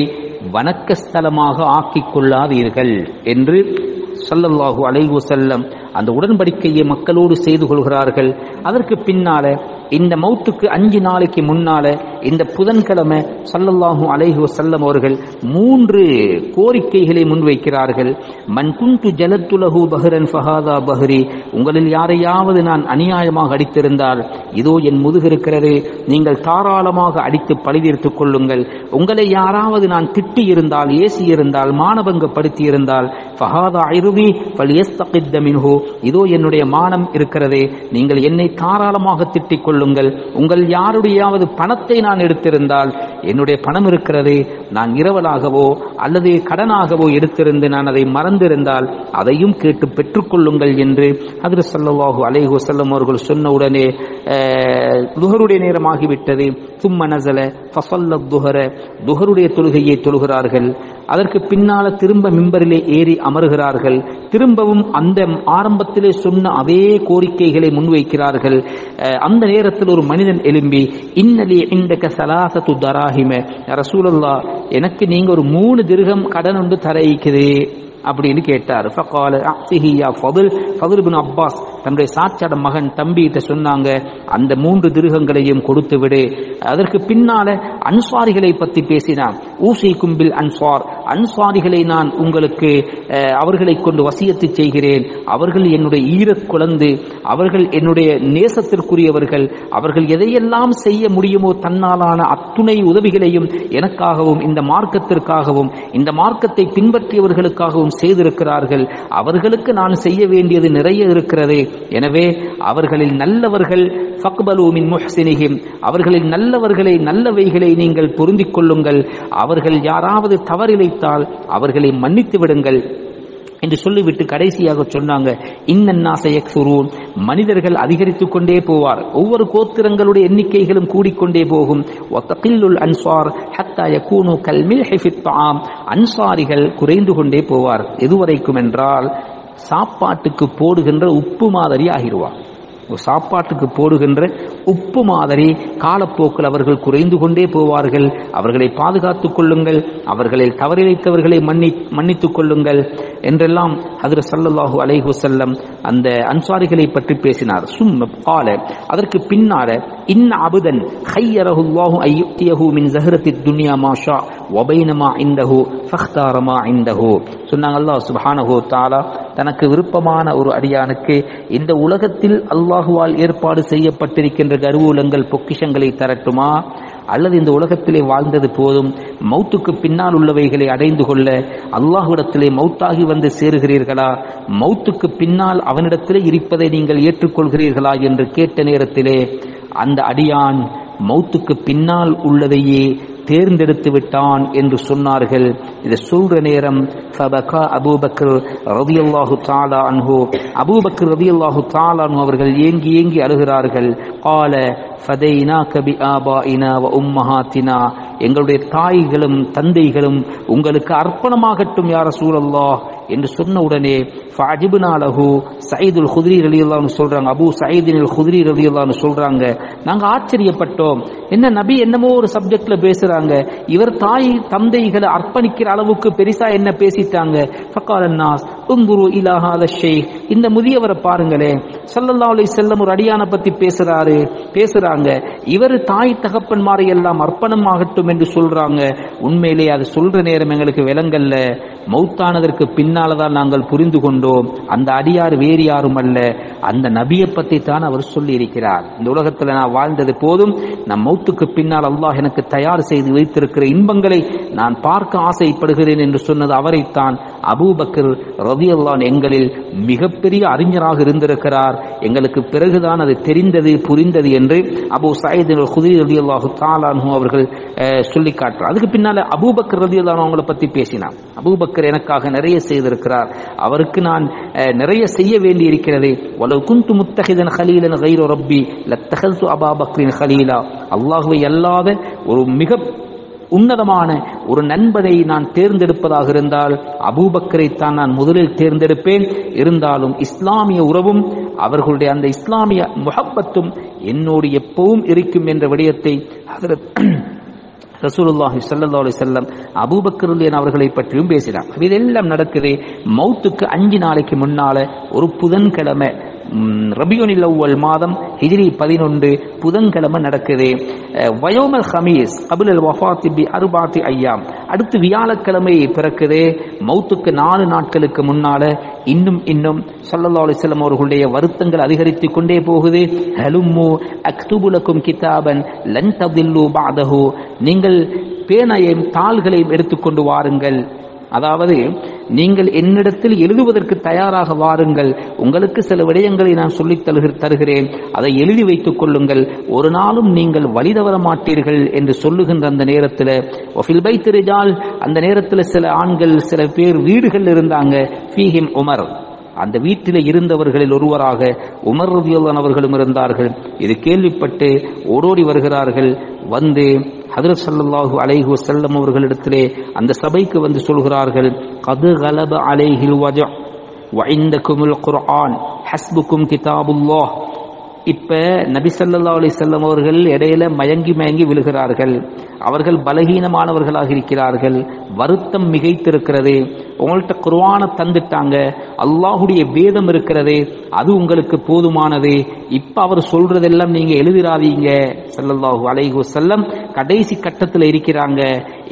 வணக்க ஸ்தலமாக ஆக்கிக் கொள்ளாதீர்கள் என்று ஸல்லல்லாஹு அலைவு செல்லம் அந்த உடன்படிக்கையை மக்களோடு செய்து கொள்கிறார்கள். அதற்கு பின்னால இந்த மௌத்துக்கு அஞ்சு நாளைக்கு முன்னால இந்த புதன்கிழமை சல்லல்லாஹு அலைஹி வசல்லம் அவர்கள் மூன்று கோரிக்கைகளை முன்வைக்கிறார்கள். மன் குந்து ஜலத்துலஹு பஹ்ரன் ஃபஹாதா பஹ்ரி. உங்களில் யாரையாவது நான் அநியாயமாக அடித்திருந்தால் இதோ என் முதுகு இருக்கிறது. நீங்கள் தாராளமாக அடித்து பழிதீர்த்துக் கொள்ளுங்கள். உங்களை யாராவது நான் திட்டி இருந்தால் ஏசி இருந்தால் மானபங்கப்படுத்தி இருந்தால் ஃபஹாதா ஐருவி ஃபல்யஸ்தகித்த மின்ஹு. இதோ என்னுடைய மானம் இருக்கிறதே. நீங்கள் என்னை தாராளமாக திட்டிக் கொள்ளுங்கள். உங்கள் யாருடையாவது பணத்தை நான் எடுத்திருந்தால் என்னுடைய பணம் இருக்கிறது நான் இரவலாகவோ அல்லது கடனாகவோ எடுத்திருந்து நான் அதை மறந்திருந்தால் அதையும் கேட்டு பெற்றுக்கொள்ளுங்கள் என்று அதில் சல்லாஹு அலேஹு செல்லம் அவர்கள் சொன்ன உடனே துகருடைய நேரமாகிவிட்டது. சும்ம நசல ஃபசல்ல துஹர துஹருடைய தொழுகையை தொழுகிறார்கள். அதற்கு பின்னால திரும்ப மிம்பரிலே ஏறி அமர்கிறார்கள். திரும்பவும் அந்த ஆரம்பத்திலே சொன்ன அதே கோரிக்கைகளை முன்வைக்கிறார்கள். அந்த நேரத்தில் ஒரு மனிதன் எழும்பி இன்னலி இந்தக சலாசத்து தராஹிம ரசூலல்லா எனக்கு நீங்க ஒரு மூணு திருகம் கடன் ஒன்று தர இருக்குது அப்படின்னு கேட்டார். ஃபகால அஃதிஹி ஃபதுல். ஃபதுல் பின் அப்பாஸ் தன்னுடைய சாட்சாட மகன் தம்பிகிட்ட சொன்னாங்க அந்த மூன்று திருகங்களையும் கொடுத்து விடு. அதற்கு பின்னால அன்சாரிகளை பத்தி பேசினான். ஊசி கும்பில் அன்சார். அன்சாரிகளை நான் உங்களுக்கு அவர்களை கொண்டு வசியத்து செய்கிறேன். அவர்கள் என்னுடைய ஈரக் குழந்து அவர்கள் என்னுடைய நேசத்திற்குரியவர்கள் அவர்கள் எதையெல்லாம் செய்ய முடியுமோ தன்னாலான அத்துணை உதவிகளையும் எனக்காகவும் இந்த மார்க்கத்திற்காகவும் இந்த மார்க்கத்தை பின்பற்றியவர்களுக்காகவும் செய்திருக்கிறார்கள். அவர்களுக்கு நான் செய்ய வேண்டியது நிறைய இருக்கிறது. எனவே அவர்களில் நல்லவர்கள் ஃபக்பலூமின் மின் அவர்களில் நல்லவர்களை நல்லவைகளை நீங்கள் பொருந்திக் கொள்ளுங்கள். அவர்கள் யாராவது தவறிழைத்தால் அவர்களை மன்னித்து விடுங்கள் என்று சொல்லிவிட்டு கடைசியாக சொன்னாங்க. இன்னன்னாச மனிதர்கள் அதிகரித்துக் கொண்டே போவார். ஒவ்வொரு கோத்திரங்களுடைய எண்ணிக்கைகளும் கூடிக்கொண்டே போகும். ஒத்தகில்லுல் அன்சார் ஹத்தா யகூனு கல் மில்ஹி அன்சாரிகள் குறைந்து கொண்டே போவார். எதுவரைக்கும் என்றால் சாப்பாட்டுக்கு போடுகின்ற உப்பு மாதிரி ஆகிடுவார். சாப்பாட்டுக்கு போடுகின்ற உப்பு மாதிரி காலப்போக்கில் அவர்கள் குறைந்து கொண்டே போவார்கள். அவர்களை பாதுகாத்துக் கொள்ளுங்கள். அவர்களில் தவறிழைத்தவர்களை மன்னி மன்னித்துக் கொள்ளுங்கள். என்றெல்லாம் ஹதரத் ஸல்லல்லாஹு அலைஹு செல்லம் அந்த அன்சாரிகளை பற்றி பேசினார். சும் கால. அதற்கு பின்னால இன் அபுதன் ஹையரஹுல்லாஹு ஐயுத்தியஹு மின் ஜஹரத்தி துன்யா மாஷா ஒபைனமா இந்தஹு ஃபஹ்தாரமா இந்தஹு சொன்னாங்க அல்லாஹ் சுபஹானஹு தாலா தனக்கு விருப்பமான ஒரு அடியானுக்கு இந்த உலகத்தில் அல்லாஹுவால் ஏற்பாடு செய்யப்பட்டிருக்கின்ற கருவூலங்கள் பொக்கிஷங்களை தரட்டுமா? அல்லது இந்த உலகத்திலே வாழ்ந்தது போதும் மௌத்துக்கு பின்னால் உள்ளவைகளை அடைந்து கொள்ள அல்லாஹுடத்திலே மௌத்தாகி வந்து சேருகிறீர்களா? மௌத்துக்கு பின்னால் அவனிடத்திலே இருப்பதை நீங்கள் ஏற்றுக்கொள்கிறீர்களா என்று கேட்ட நேரத்திலே அந்த அடியான் மௌத்துக்கு பின்னால் உள்ளதையே தேர்ந்தெடுத்து விட்டான் என்று சொன்னார்கள். இதை சொல்ற நேரம் ஃபபகா அபூபக்கர் ரதியல்லாஹு தாலா அன்ஹோ. அபூபக்கர் ரதியல்லாஹு தாலா அன்ஹு அவர்கள் ஏங்கி ஏங்கி அழுகிறார்கள். கால ஃபதைனாக பி இனா வ உம்மஹாத்தினா. எங்களுடைய தாய்களும் தந்தைகளும் உங்களுக்கு அர்ப்பணமாகட்டும் யார சூழல்லா என்று சொன்ன உடனே ஃபஅஜிப்னா லஹு சயீதுல் குத்ரி ரலியல்லாஹு சொல்றாங்க. அபூ சயீதின் குத்ரி ரலியல்லாஹு சொல்கிறாங்க நாங்கள் ஆச்சரியப்பட்டோம். என்ன நபி என்னமோ ஒரு சப்ஜெக்ட்ல பேசுகிறாங்க இவர் தாய் தந்தைகளை அர்ப்பணிக்கிற அளவுக்கு பெருசாக என்ன பேசிட்டாங்க? ஃபகால நாஸ் உங்குரு இலாஹால ஷேக் இந்த முதியவரை பாருங்களே. ஸல்லல்லாஹு செல்லம் ஒரு அடியான பத்தி பேசுறாரு. பேசுறாங்க. இவர் தாய் தகப்பன்மாரை எல்லாம் அர்ப்பணம் ஆகட்டும் என்று சொல்றாங்க. உண்மையிலே அது சொல்ற நேரம் எங்களுக்கு விலங்கல்ல மௌத்தானதற்கு பின்னால்தான் நாங்கள் புரிந்து கொண்டோம். அந்த அடியார் வேறு யாரும் அல்ல. அந்த நபியை பத்தி தான் அவர் சொல்லி இருக்கிறார் இந்த உலகத்துல நான் வாழ்ந்தது போதும். நம் மௌத்துக்கு பின்னால் அல்லாஹ் எனக்கு தயார் செய்து வைத்திருக்கிற இன்பங்களை நான் பார்க்க ஆசைப்படுகிறேன் என்று சொன்னது அவரைத்தான். அபூபக்கர் ரதியல்லான் எங்களில் மிகப்பெரிய அறிஞராக இருந்திருக்கிறார். எங்களுக்கு பிறகுதான் அது தெரிந்தது புரிந்தது என்று அபு சயீத் குதிரி ரதி அல்லாஹு தாலானு அவர்கள் சொல்லி காட்டுறார். அதுக்கு பின்னால அபூபக்கர் ரதியல்லான் அவங்களை பத்தி பேசினார். அபூபக்கர் எனக்காக நிறைய செய்திருக்கிறார். அவருக்கு நான் நிறைய செய்ய வேண்டி இருக்கிறது ஒலவு குந்து முத்தகிதன் ஹலீலன் கைரோ ரப்பி லத்தஹல்து அபாபக்ரின் ஹலீலா. அல்லாஹுவை அல்லாத ஒரு மிக உன்னதமான ஒரு நண்பதை நான் தேர்ந்தெடுப்பதாக இருந்தால் அபூபக்கரை தான் நான் முதலில் தேர்ந்தெடுப்பேன். இருந்தாலும் இஸ்லாமிய உறவும் அவர்களுடைய அந்த இஸ்லாமிய முகப்பத்தும் என்னோடு எப்பவும் இருக்கும் என்ற விடயத்தை ஹதரத் ரசூலுல்லாஹி சல்லா அலி செல்லம் அபூபக்கருல்லியன் அவர்களை பற்றியும் பேசினார். இதெல்லாம் நடக்குது. மௌத்துக்கு அஞ்சு நாளைக்கு முன்னால ஒரு புதன்கிழமை ரபியுனில் அவ்வல் மாதம் ஹிஜ்ரி பதினொன்று புதன்கிழமை நடக்குது. வயோமல் ஹமீஸ் அல் வஃபாத்தி பி அருபாத்தி ஐயாம். அடுத்து வியாழக்கிழமை பிறக்குது. மௌத்துக்கு நாலு நாட்களுக்கு முன்னால இன்னும் இன்னும் சொல்லல்லா அலிஸ்லம் அவர்களுடைய வருத்தங்கள் அதிகரித்து கொண்டே போகுது. ஹலும்மு அக்துபுலக்கும் கிதாபன் லன் தபில்லு பாதஹு. நீங்கள் பேனையும் தாள்களையும் எடுத்துக்கொண்டு வாருங்கள். அதாவது நீங்கள் என்னிடத்தில் எழுதுவதற்கு தயாராக வாருங்கள். உங்களுக்கு சில விடயங்களை நான் சொல்லி தருகிற தருகிறேன். அதை எழுதி வைத்துக் கொள்ளுங்கள். ஒரு நாளும் நீங்கள் வழி தவற மாட்டீர்கள் என்று சொல்லுகின்ற அந்த நேரத்தில். ஒஃபில் பைத் அந்த நேரத்தில் சில ஆண்கள் சில பேர் வீடுகள் இருந்தாங்க. ஃபீஹிம் உமர். அந்த வீட்டில் இருந்தவர்களில் ஒருவராக உமர் ரதியுல்லான் அவர்களும் இருந்தார்கள். இது கேள்விப்பட்டு ஓடோடி வருகிறார்கள். வந்து ஹதரத் சல்லாஹூ அலைஹி வசல்லம் அவர்களிடத்திலே அந்த சபைக்கு வந்து சொல்கிறார்கள் கது கலப அலைஹில் வஜ வஇந்தகுமுல் குர்ஆன் ஹஸ்புக்கும் கிதாபுல்லாஹ். இப்ப நபி சல்லா அலி செல்லம் அவர்கள் இடையில மயங்கி மயங்கி விழுகிறார்கள். அவர்கள் பலகீனமானவர்களாக இருக்கிறார்கள். வருத்தம் மிகைத்திருக்கிறது. உங்கள்கிட்ட குர்ஆனை தந்துட்டாங்க அல்லாஹுடைய வேதம் இருக்கிறதே அது உங்களுக்கு போதுமானது. இப்ப அவர் சொல்றதெல்லாம் நீங்க எழுதிராதீங்க. சல்லல்லாஹு அலைஹு செல்லம் கடைசி கட்டத்தில் இருக்கிறாங்க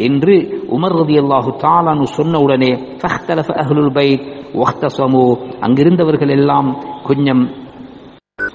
என்று உமர் ரலியல்லாஹு தாலானு சொன்ன உடனே அஹ்லுல் பைத் அங்கிருந்தவர்கள் எல்லாம் கொஞ்சம்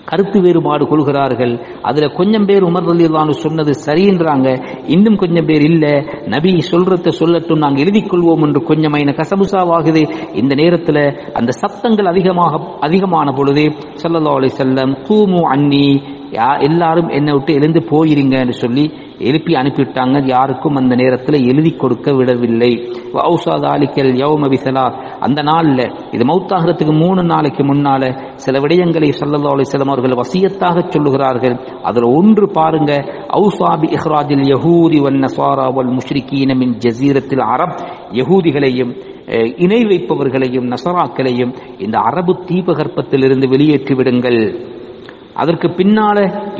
கருத்து வேறுபாடு கொள்கிறார்கள். அதுல கொஞ்சம் பேர் உமர் ரலியல்லாஹு சொன்னது சரின்றாங்க இன்னும் கொஞ்சம் பேர் இல்ல. நபி சொல்றத சொல்லட்டும் நாங்க எழுதி கொள்வோம் என்று கொஞ்சம் ஐன கசபுசாவாகுது. இந்த நேரத்துல அந்த சத்தங்கள் அதிகமாக அதிகமான பொழுது ஸல்லல்லாஹு அலி செல்லம் கூமு அன்னி யா- எல்லாரும் என்னை விட்டு எழுந்து போயிருங்கன்னு சொல்லி எழுப்பி அனுப்பிவிட்டாங்க. யாருக்கும் அந்த நேரத்தில் எழுதி கொடுக்க விடவில்லை. அலிக்கல் யௌம விசலா அந்த நாளில் இது மௌத்தாகிறதுக்கு மூணு நாளைக்கு முன்னால சில விடயங்களை சல்லா அலைஹி அவர்கள் வசியத்தாக சொல்லுகிறார்கள். அதில் ஒன்று பாருங்க. ஔசாபி இஹ்ராஜில் யஹூதி வன் நசாரா வல் முஷ்ரிகீன மின் அரப். யகூதிகளையும் இணை வைப்பவர்களையும் நசராக்களையும் இந்த அரபு தீபகற்பத்திலிருந்து வெளியேற்றி விடுங்கள் அதற்கு பின்னால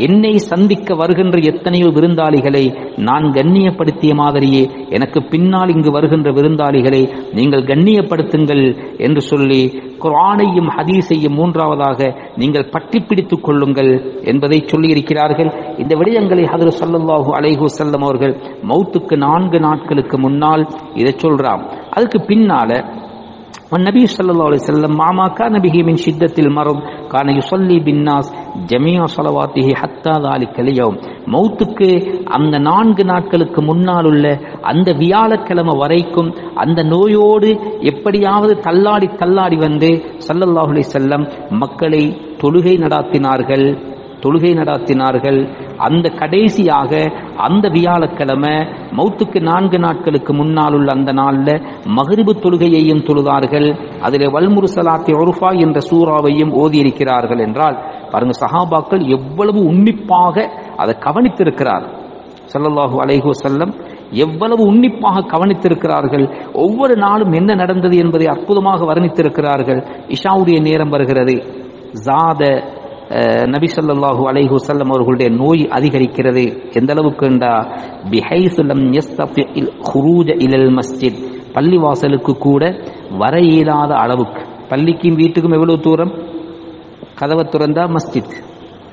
என்னை சந்திக்க வருகின்ற எத்தனையோ விருந்தாளிகளை நான் கண்ணியப்படுத்திய மாதிரியே எனக்கு பின்னால் இங்கு வருகின்ற விருந்தாளிகளை நீங்கள் கண்ணியப்படுத்துங்கள் என்று சொல்லி குர்ஆனையும் ஹதீஸையும் மூன்றாவதாக நீங்கள் பற்றி பிடித்துக் கொள்ளுங்கள் என்பதை சொல்லியிருக்கிறார்கள் இந்த விடயங்களை ஹதர் ஸல்லல்லாஹு அலைஹி வஸல்லம் அவர்கள் மௌத்துக்கு நான்கு நாட்களுக்கு முன்னால் இதை சொல்றாம் அதுக்கு பின்னால والنبي صلى الله عليه وسلم مع ما كان به من شدة المرض كان يصلي بالناس ஜமியா சொலவாத்திஹி ஹத்தா தாலி கலியவும் மௌத்துக்கு அந்த நான்கு நாட்களுக்கு முன்னால் உள்ள அந்த வியாழக்கிழமை வரைக்கும் அந்த நோயோடு எப்படியாவது தள்ளாடி தள்ளாடி வந்து சல்லல்லாஹுலே செல்லம் மக்களை தொழுகை நடாத்தினார்கள் தொழுகை நடாத்தினார்கள். அந்த கடைசியாக அந்த வியாழக்கிழமை மௌத்துக்கு நான்கு நாட்களுக்கு முன்னால் உள்ள அந்த நாளில் மகிரிபு தொழுகையையும் தொழுதார்கள். அதில் வல்முரு சலாத்தி ஒருஃபா என்ற சூறாவையும் ஓதியிருக்கிறார்கள் என்றால் பாருங்க சஹாபாக்கள் எவ்வளவு உன்னிப்பாக அதை கவனித்திருக்கிறார் சல்லல்லாஹு அலைஹி செல்லம் எவ்வளவு உன்னிப்பாக கவனித்திருக்கிறார்கள். ஒவ்வொரு நாளும் என்ன நடந்தது என்பதை அற்புதமாக வர்ணித்திருக்கிறார்கள். இஷாவுடைய நேரம் வருகிறது. ஜாத நபி ஸல்லல்லாஹு அலைஹி அவர்களுடைய நோய் அதிகரிக்கிறது. எந்த அளவுக்கு என்றா? பிஹைசு லம் குரூஜ இலல் மஸ்ஜித். பள்ளிவாசலுக்கு கூட வர இயலாத அளவுக்கு. பள்ளிக்கும் வீட்டுக்கும் எவ்வளவு தூரம்? கதவை திறந்தா மஸ்ஜித்.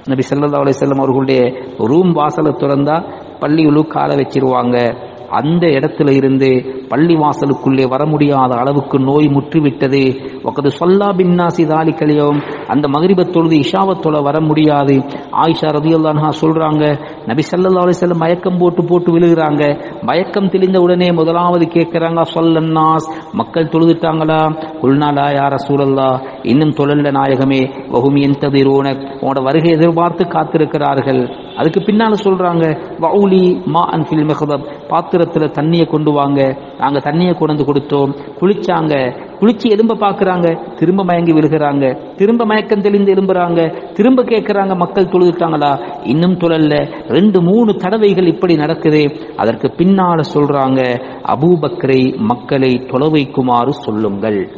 நபி சல்லா அலி செல்லம் அவர்களுடைய ரூம் வாசலை திறந்தா பள்ளியுழு காலை வச்சிருவாங்க. அந்த இடத்துல இருந்து பள்ளி வாசலுக்குள்ளே வர முடியாத அளவுக்கு நோய் முற்றிவிட்டது. ஒக்கது சொல்லா பின்னாசி தாலி கலியும் அந்த மகரிபத் தொழுது இஷாவத் தொழ வர முடியாது. ஆயிஷா ரதியுல்லான்ஹா சொல்றாங்க நபி ஸல்லல்லாஹு அலைஹி மயக்கம் போட்டு போட்டு விழுகிறாங்க. மயக்கம் தெளிந்த உடனே முதலாவது கேட்கிறாங்க சொல்லன்னாஸ் மக்கள் தொழுதுட்டாங்களா? உள்நாளா யார சூழல்லா இன்னும் தொழல்ல நாயகமே. வஹும் எந்ததிரோன உங்களோட வருகை எதிர்பார்த்து காத்திருக்கிறார்கள். அதுக்கு பின்னால சொல்றாங்க வவுலி மா அன் ஃபில் மஹதப் பாத்திரத்துல தண்ணியை கொண்டு வாங்க. நாங்க தண்ணியை கொண்டு கொடுத்தோம். குளிச்சாங்க. குளிச்சு எலும்ப பாக்குறாங்க. திரும்ப மயங்கி விழுகிறாங்க. திரும்ப மயக்கம் தெளிந்து எலும்புறாங்க திரும்ப கேட்குறாங்க மக்கள் தொழுதுட்டாங்களா? இன்னும் தொழல்ல. ரெண்டு மூணு தடவைகள் இப்படி நடக்குது. அதற்கு பின்னால சொல்றாங்க அபூபக்கரை மக்களை தொலை வைக்குமாறு சொல்லுங்கள்.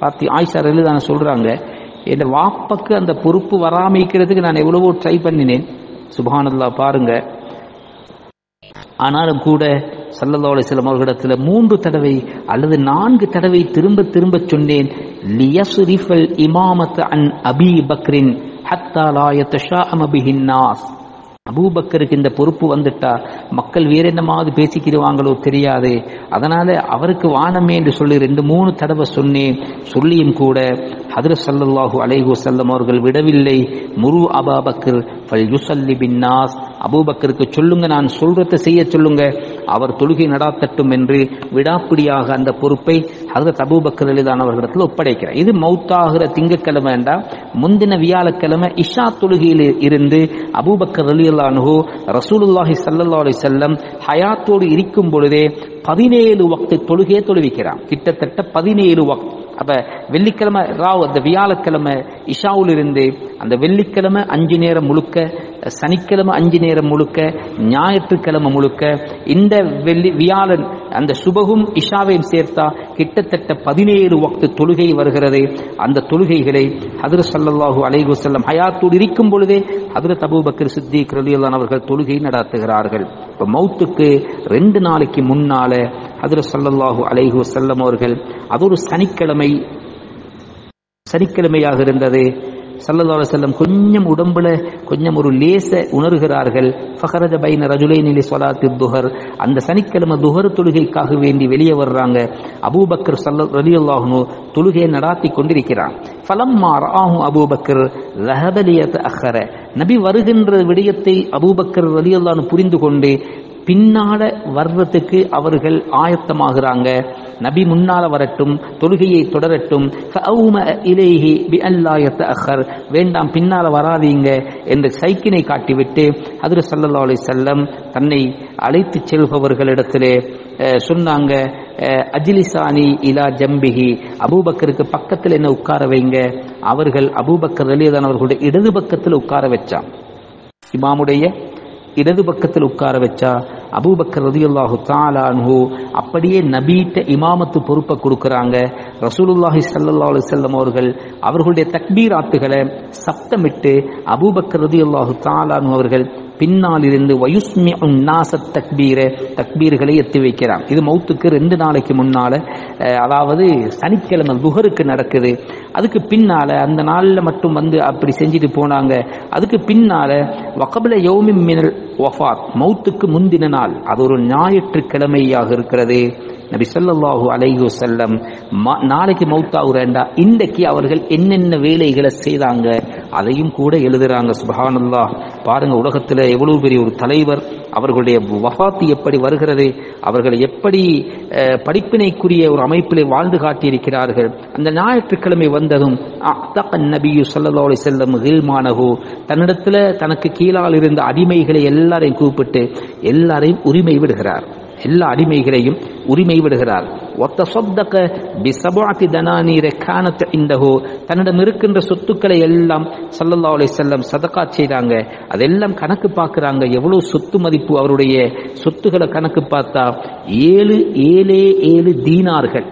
பார்த்தி ஆயிஷா தானே சொல்றாங்க என் வாப்பக்கு அந்த பொறுப்பு வராமிக்கிறதுக்கு நான் எவ்வளவோ ட்ரை பண்ணினேன். சுபானல்லா பாருங்க. ஆனாலும் கூட சல்லல்லாஹு சில அவர்களிடத்தில் மூன்று தடவை அல்லது நான்கு தடவை திரும்ப திரும்ப சொன்னேன். லியஸ்ரிஃபல் இமாமத் அன் அபி பக்ரின் ஹத்தா அபூபக்கருக்கு இந்த பொறுப்பு வந்துட்டா மக்கள் வேற என்னமாவது பேசிக்கிடுவாங்களோ தெரியாது. அதனால அவருக்கு வானமே என்று சொல்லி ரெண்டு மூணு தடவை சொன்னேன். சொல்லியும் கூட ஹதரத் ஸல்லல்லாஹு அலைஹி அவர்கள் விடவில்லை. முரு அபாபக்கர் ஃபல் யுசல்லி பின்னாஸ் அபூபக்கருக்கு சொல்லுங்க நான் சொல்றதை செய்ய சொல்லுங்க. அவர் தொழுகை நடாத்தட்டும் என்று விடாப்பிடியாக அந்த பொறுப்பை ஹசரத் அபூபக்கர் எளிதான அவர்களிடத்தில் ஒப்படைக்கிறார். இது மௌத்தாகிற திங்கட்கிழமை என்றால் முந்தின வியாழக்கிழமை இஷா தொழுகையில் இருந்து அபூபக்கர் ரலியல்லானு ரசூலுல்லாஹி ஸல்லல்லாஹு அலைஹி ஹயாத்தோடு இருக்கும் பொழுதே பதினேழு வக்து தொழுகையை தொழுவிக்கிறான் கிட்டத்தட்ட பதினேழு வக்து. அப்போ வெள்ளிக்கிழமை ராவ் அந்த வியாழக்கிழமை இஷாவிலிருந்து அந்த வெள்ளிக்கிழமை அஞ்சு நேரம் முழுக்க சனிக்கிழமை அஞ்சு நேரம் முழுக்க ஞாயிற்றுக்கிழமை முழுக்க இந்த வெள்ளி வியாழன் அந்த சுபகும் இஷாவையும் சேர்த்தா கிட்டத்தட்ட பதினேழு வக்து தொழுகை வருகிறது. அந்த தொழுகைகளை ஹதர் சல்லாஹூ அலைகு செல்லம் ஹயாத்தோடு இருக்கும் பொழுதே ஹதரத் அபூபக்கர் சித்திக் ரலியல்லாஹு அவர்கள் தொழுகை நடத்துகிறார்கள். இப்போ மௌத்துக்கு ரெண்டு நாளைக்கு முன்னால ஹதரத் ஸல்லல்லாஹு அலைஹு செல்லம் அவர்கள் அது ஒரு சனிக்கிழமை சனிக்கிழமையாக இருந்தது. சல்லல்லாஹ் செல்லம் கொஞ்சம் உடம்புல கொஞ்சம் ஒரு லேச உணர்கிறார்கள். ஃபஹரஜ பைன ரஜுலை நிலை சொலாத்து துஹர். அந்த சனிக்கிழமை துஹர் தொழுகைக்காக வேண்டி வெளியே வர்றாங்க. அபூபக்கர் சல்ல ரலி அல்லாஹனு தொழுகையை நடாத்தி கொண்டிருக்கிறான். ஃபலம் மாறாகும் அபூபக்கர் லஹபலியத் அஹர நபி வருகின்ற விடயத்தை அபூபக்கர் ரலி அல்லான்னு புரிந்து கொண்டு பின்னால வர்றதுக்கு அவர்கள் ஆயத்தமாகிறாங்க. நபி முன்னால வரட்டும் தொழுகையை தொடரட்டும். இலேஹி பி அல்லாயத்த அஹர் வேண்டாம் பின்னால் வராதீங்க என்று சைக்கினை காட்டிவிட்டு அதிர சல்லா அலி செல்லம் தன்னை அழைத்து செல்பவர்களிடத்திலே சொன்னாங்க அஜிலிசானி இலா ஜம்பிஹி. அபூபக்கருக்கு பக்கத்தில் என்ன உட்கார வைங்க. அவர்கள் அபூபக்கர் அலியதான் அவர்களுடைய இடது பக்கத்தில் உட்கார வச்சான் இமாமுடைய இடது பக்கத்தில் உட்கார வச்சா. அபூபக்கர் ரதியுல்லாஹு தாலா அப்படியே நபீட்ட இமாமத்து பொறுப்பை கொடுக்குறாங்க. ரசூலுல்லாஹி சல்லா அலைஹி வஸல்லம் அவர்கள் அவர்களுடைய தக்பீராத்துகளை சப்தமிட்டு அபூபக்கர் ரதியுல்லாஹு தாலா அவர்கள் பின்னால் இருந்து வயுஸ்மி உன்னாச தக்பீர தக்பீர்களை எத்தி வைக்கிறான். இது மௌத்துக்கு ரெண்டு நாளைக்கு முன்னால அதாவது சனிக்கிழமை புகருக்கு நடக்குது. அதுக்கு பின்னால அந்த நாளில் மட்டும் வந்து அப்படி செஞ்சுட்டு போனாங்க. அதுக்கு பின்னால வகபல யோமி மினல் வஃபாத் மௌத்துக்கு முந்தின நாள். அது ஒரு ஞாயிற்றுக்கிழமையாக இருக்கிறது. நபி சொல்லாஹு அலையோ செல்லம் நாளைக்கு மௌத்தாகுறேண்டா இன்றைக்கு அவர்கள் என்னென்ன வேலைகளை செய்தாங்க அதையும் கூட எழுதுறாங்க சுபஹானல்லா. பாருங்க உலகத்தில் எவ்வளவு பெரிய ஒரு தலைவர் அவர்களுடைய வஃபாத்து எப்படி வருகிறது அவர்கள் எப்படி படிப்பினைக்குரிய ஒரு அமைப்பிலே வாழ்ந்து காட்டியிருக்கிறார்கள். அந்த ஞாயிற்றுக்கிழமை வந்ததும் நபியு ஸல்லல்லாஹு அலைஹி வஸல்லம் கில்மானஹு தன்னிடத்துல தனக்கு கீழால் இருந்த அடிமைகளை எல்லாரையும் கூப்பிட்டு எல்லாரையும் உரிமை விடுகிறார். எல்லா அடிமைகளையும் உரிமை விடுகிறார். ஒத்த சொத்தக்க பிசபாத்தி தனானீர காணத்து இந்தஹோ தன்னிடம் இருக்கின்ற சொத்துக்களை எல்லாம் சல்லல்லா அலைஹி செல்லம் சதக்கா செய்கிறாங்க அதெல்லாம் கணக்கு பார்க்குறாங்க. எவ்வளோ சொத்து மதிப்பு அவருடைய சொத்துக்களை கணக்கு பார்த்தா ஏழு ஏழே ஏழு தீனார்கள்.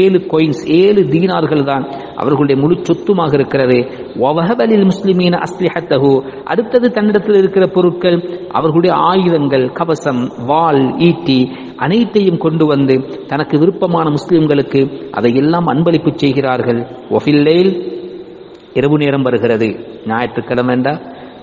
ஏழு கொயின்ஸ் ஏழு தீனார்கள் தான் அவர்களுடைய முழு சொத்துமாக இருக்கிறது. ஒவஹபலில் முஸ்லிமீன அஸ்லிஹத்தகு அடுத்தது தன்னிடத்தில் இருக்கிற பொருட்கள் அவர்களுடைய ஆயுதங்கள் கவசம் வாள் ஈட்டி அனைத்தையும் கொண்டு வந்து தனக்கு விருப்பமான முஸ்லிம்களுக்கு அதையெல்லாம் அன்பளிப்பு செய்கிறார்கள். ஒஃபில்லேல் இரவு நேரம் வருகிறது. ஞாயிற்றுக்கிழமை என்றா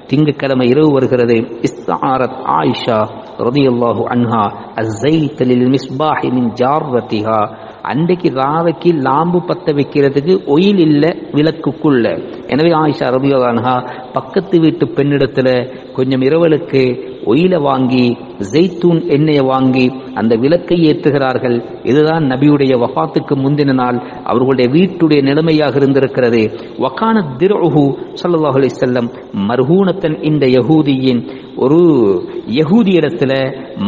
திங்கக்கிழமை இரவு வருகிறது. இஸ்தாரத் ஆயிஷா ரதியல்லாஹு அன்ஹா அஸ்ஸைத் லில் மிஸ்பாஹி மின் ஜார்ரத்திஹா. அன்றைக்கு ராவைக்கு லாம்பு பத்த வைக்கிறதுக்கு ஒயில் இல்லை விளக்குக்குள்ள. எனவே ஆயிஷா ரதியல்லாஹு அன்ஹா பக்கத்து வீட்டு பெண்ணிடத்தில் கொஞ்சம் இரவலுக்கு ஒயில வாங்கி ஜெய்தூன் எண்ணெயை வாங்கி அந்த விளக்கை ஏற்றுகிறார்கள். இதுதான் நபியுடைய வஃபாத்துக்கு முந்தின நாள். அவர்களுடைய வீட்டுடைய நிலைமையாக இருந்திருக்கிறது. வக்கான திரஹு சல்லாஹ் அலி செல்லம் மர்ஹூனத்தன் இந்த யகூதியின் ஒரு யகூதி இடத்துல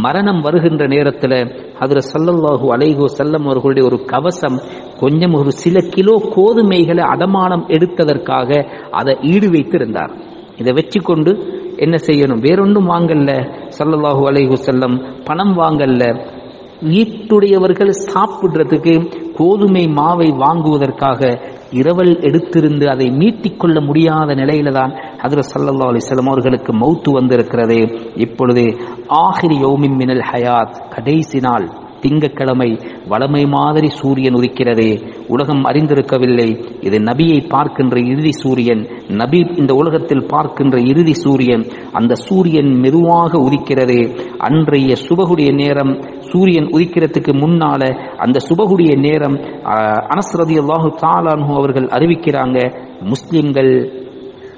மரணம் வருகின்ற நேரத்தில் அதில் சல்லல்லாஹு அலைஹோ செல்லம் அவர்களுடைய ஒரு கவசம் கொஞ்சம் ஒரு சில கிலோ கோதுமைகளை அடமானம் எடுத்ததற்காக அதை ஈடு வைத்திருந்தார். இதை வச்சு கொண்டு என்ன செய்யணும்? வேறொன்றும் வாங்கல்ல. சல்லல்லாஹு அலைஹு செல்லம் பணம் வாங்கல்ல. வீட்டுடையவர்கள் சாப்பிடுறதுக்கு கோதுமை மாவை வாங்குவதற்காக இரவல் எடுத்திருந்து அதை மீட்டிக்கொள்ள முடியாத நிலையில தான் அதில் சல்லல்லா அலைஹி செல்லம் அவர்களுக்கு மௌத்து வந்திருக்கிறது. இப்பொழுது ஆஹிரி யோமின் மினல் ஹயாத். கடைசி நாள். திங்கட்கிழமை வளமை மாதிரி சூரியன் உதிக்கிறதே. உலகம் அறிந்திருக்கவில்லை. இது நபியை பார்க்கின்ற இறுதி சூரியன். நபி இந்த உலகத்தில் பார்க்கின்ற இறுதி சூரியன். அந்த சூரியன் மெதுவாக உதிக்கிறது. அன்றைய சுபகுடைய நேரம் சூரியன் உதிக்கிறதுக்கு முன்னால அந்த சுபகுடைய நேரம் அனஸ்ரதி அல்லாஹு தாலானு அவர்கள் அறிவிக்கிறாங்க. முஸ்லிம்கள்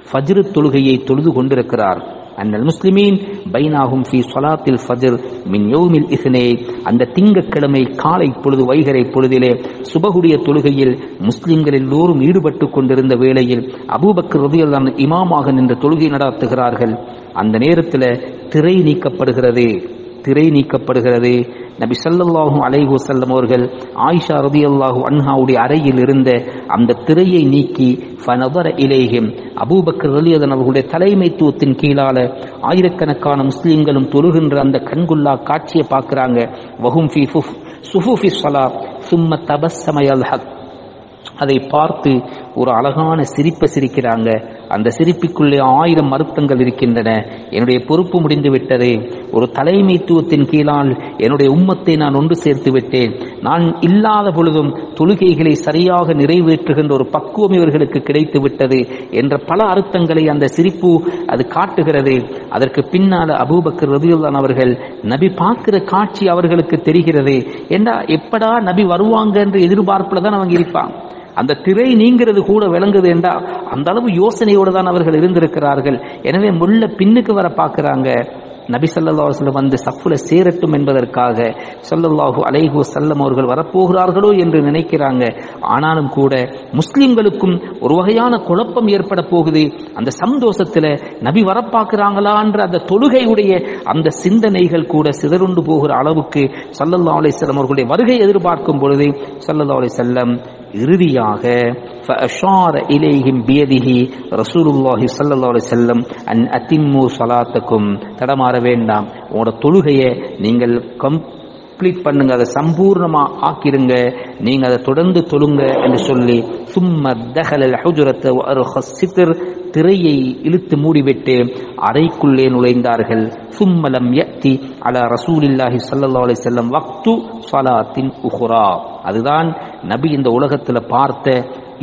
ஃபஜ்ரு தொழுகையை தொழுது கொண்டிருக்கிறார். அன்னல் முஸ்லிமீன் பைனாகும் ஃபி சொலாத்தில் ஃபஜர் மின் யோமில் இசனே அந்த திங்கக்கிழமை காலை பொழுது வைகரை பொழுதிலே சுபகுடைய தொழுகையில் முஸ்லிம்கள் எல்லோரும் ஈடுபட்டு கொண்டிருந்த வேளையில் அபூபக்கர் ரதியல்லான் இமாமாக நின்று தொழுகை நடாத்துகிறார்கள். அந்த நேரத்தில் திரை நீக்கப்படுகிறது. திரை நீக்கப்படுகிறது. நபி சல்லாஹூ அலைஹி வஸல்லம் அவர்கள் ஆயிஷா ரதி அல்லாஹூ அன்ஹாவுடைய அறையில் இருந்த அந்த திரையை நீக்கி ஃபனதர இலேஹிம் அபூபக்கர் ரலியதன் அவர்களுடைய தலைமைத்துவத்தின் கீழால ஆயிரக்கணக்கான முஸ்லீம்களும் தொழுகின்ற அந்த கண்குள்ளா காட்சியை பார்க்குறாங்க. வஹும் ஃபி ஃபுஃப் சுஃபுஃபி சலா சும்ம தபஸ்ஸமயல் ஹக் அதை பார்த்து ஒரு அழகான சிரிப்பை சிரிக்கிறாங்க. அந்த சிரிப்புக்குள்ளே ஆயிரம் மருத்தங்கள் இருக்கின்றன. என்னுடைய பொறுப்பு முடிந்து விட்டது. ஒரு தலைமைத்துவத்தின் கீழால் என்னுடைய உம்மத்தை நான் ஒன்று சேர்த்து விட்டேன். நான் இல்லாத பொழுதும் தொழுகைகளை சரியாக நிறைவேற்றுகின்ற ஒரு பக்குவம் இவர்களுக்கு கிடைத்து விட்டது என்ற பல அர்த்தங்களை அந்த சிரிப்பு அது காட்டுகிறது. அதற்கு பின்னால் அபூபக்கர் ரதியுல்லான் அவர்கள் நபி பார்க்கிற காட்சி அவர்களுக்கு தெரிகிறது. ஏண்டா எப்படா நபி வருவாங்க என்ற எதிர்பார்ப்பில் தான் அவங்க இருப்பாங்க? அந்த திரை நீங்கிறது கூட விளங்குது என்றா அந்த அளவு யோசனையோடு தான் அவர்கள் இருந்திருக்கிறார்கள். எனவே முள்ள பின்னுக்கு வர பார்க்குறாங்க. நபி ஸல்லல்லாஹு அலைஹி வந்து சஃப்புல சேரட்டும் என்பதற்காக சொல்லல்லாஹு அலைஹு சல்லம் அவர்கள் வரப்போகிறார்களோ என்று நினைக்கிறாங்க. ஆனாலும் கூட முஸ்லிம்களுக்கும் ஒரு வகையான குழப்பம் ஏற்பட போகுது. அந்த சந்தோஷத்துல நபி வரப்பாக்குறாங்களான்ற அந்த தொழுகையுடைய அந்த சிந்தனைகள் கூட சிதறுண்டு போகிற அளவுக்கு சல்லல்லா அலை செல்லம் அவர்களுடைய வருகை எதிர்பார்க்கும் பொழுது சல்லல்லா அலை செல்லம் இறுதியாக فأشار إليهم بيده رسول الله صلى الله عليه وسلم أن أتموا صلاتكم தடமாற வேண்டாம் உங்களோட தொழுகையை நீங்கள் கம்ப்ளீட் பண்ணுங்க அதை சம்பூர்ணமா ஆக்கிருங்க நீங்க அதை தொடர்ந்து தொழுங்க என்று சொல்லி சும்ம தகலல் ஹுஜரத்தை சித்தர் திரையை இழுத்து மூடிவிட்டு அறைக்குள்ளே நுழைந்தார்கள். சும்மலம் யத்தி அலா ரசூலில்லாஹி சல்லா செல்லம் வஸல்லம் வக்து சலாத்தின் உஹுரா அதுதான் நபி இந்த உலகத்தில் பார்த்த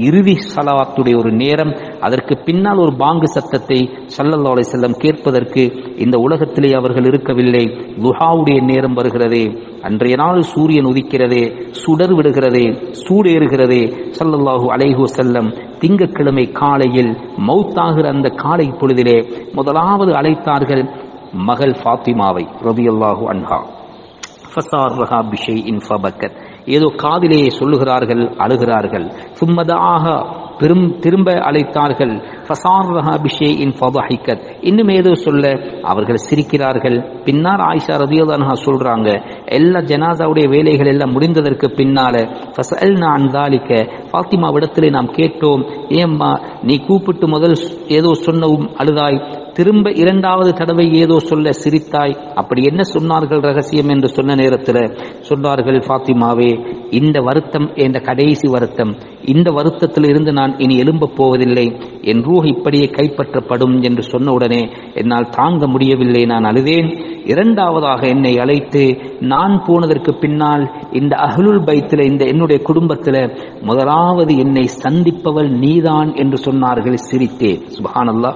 இறுதி சலவாத்துடைய ஒரு நேரம். அதற்கு பின்னால் ஒரு பாங்கு சத்தத்தை ஸல்லல்லாஹு செல்லம் கேட்பதற்கு இந்த உலகத்திலே அவர்கள் இருக்கவில்லை. துஹாவுடைய நேரம் வருகிறது. அன்றைய நாள் சூரியன் உதிக்கிறது சுடர் விடுகிறது சூடேறுகிறது. சல்லல்லாஹு அலைஹு செல்லம் திங்கட்கிழமை காலையில் மௌத்தாகிற அந்த காலை பொழுதிலே முதலாவது அழைத்தார்கள் மகள் ஃபாத்திமாவை ரபியல்லாஹு அன்ஹா. ஃபசார்ரஹா பிஷைஇன் ஃபபக்கத். ஏதோ காதிலேயே சொல்லுகிறார்கள் அழுகிறார்கள். சும்மதாக பெரும் திரும்ப அழைத்தார்கள். ஃபசார்ரஹா பிஷைஇன் ஃபதஹிகத் இன்னும் ஏதோ சொல்ல அவர்கள் சிரிக்கிறார்கள். பின்னால் ஆயிஷா ரதியல்லாஹா சொல்றாங்க எல்லா ஜனாசாவுடைய வேலைகள் எல்லாம் முடிந்ததற்கு பின்னால ஃபசல்னா அன் தாலிக்க. ஃபாத்திமாவிடத்திலே நாம் கேட்டோம் ஏம்மா நீ கூப்பிட்டு முதல் ஏதோ சொன்னவும் அழுதாய் திரும்ப இரண்டாவது தடவை ஏதோ சொல்ல சிரித்தாய். அப்படி என்ன சொன்னார்கள் ரகசியம் என்று சொன்ன நேரத்தில்? சொன்னார்கள் ஃபாத்திமாவே இந்த வருத்தம் என்ற கடைசி வருத்தம் இந்த வருத்தத்தில் இருந்து நான் இனி எழும்பப் போவதில்லை. என் ரூஹ் இப்படியே கைப்பற்றப்படும் என்று சொன்ன உடனே என்னால் தாங்க முடியவில்லை நான் அழுதேன். இரண்டாவதாக என்னை அழைத்து நான் போனதற்கு பின்னால் இந்த அகலுல் பைத்தில் இந்த என்னுடைய குடும்பத்தில் முதலாவது என்னை சந்திப்பவள் நீதான் என்று சொன்னார்கள் சிரித்தேன் சுபஹானல்லா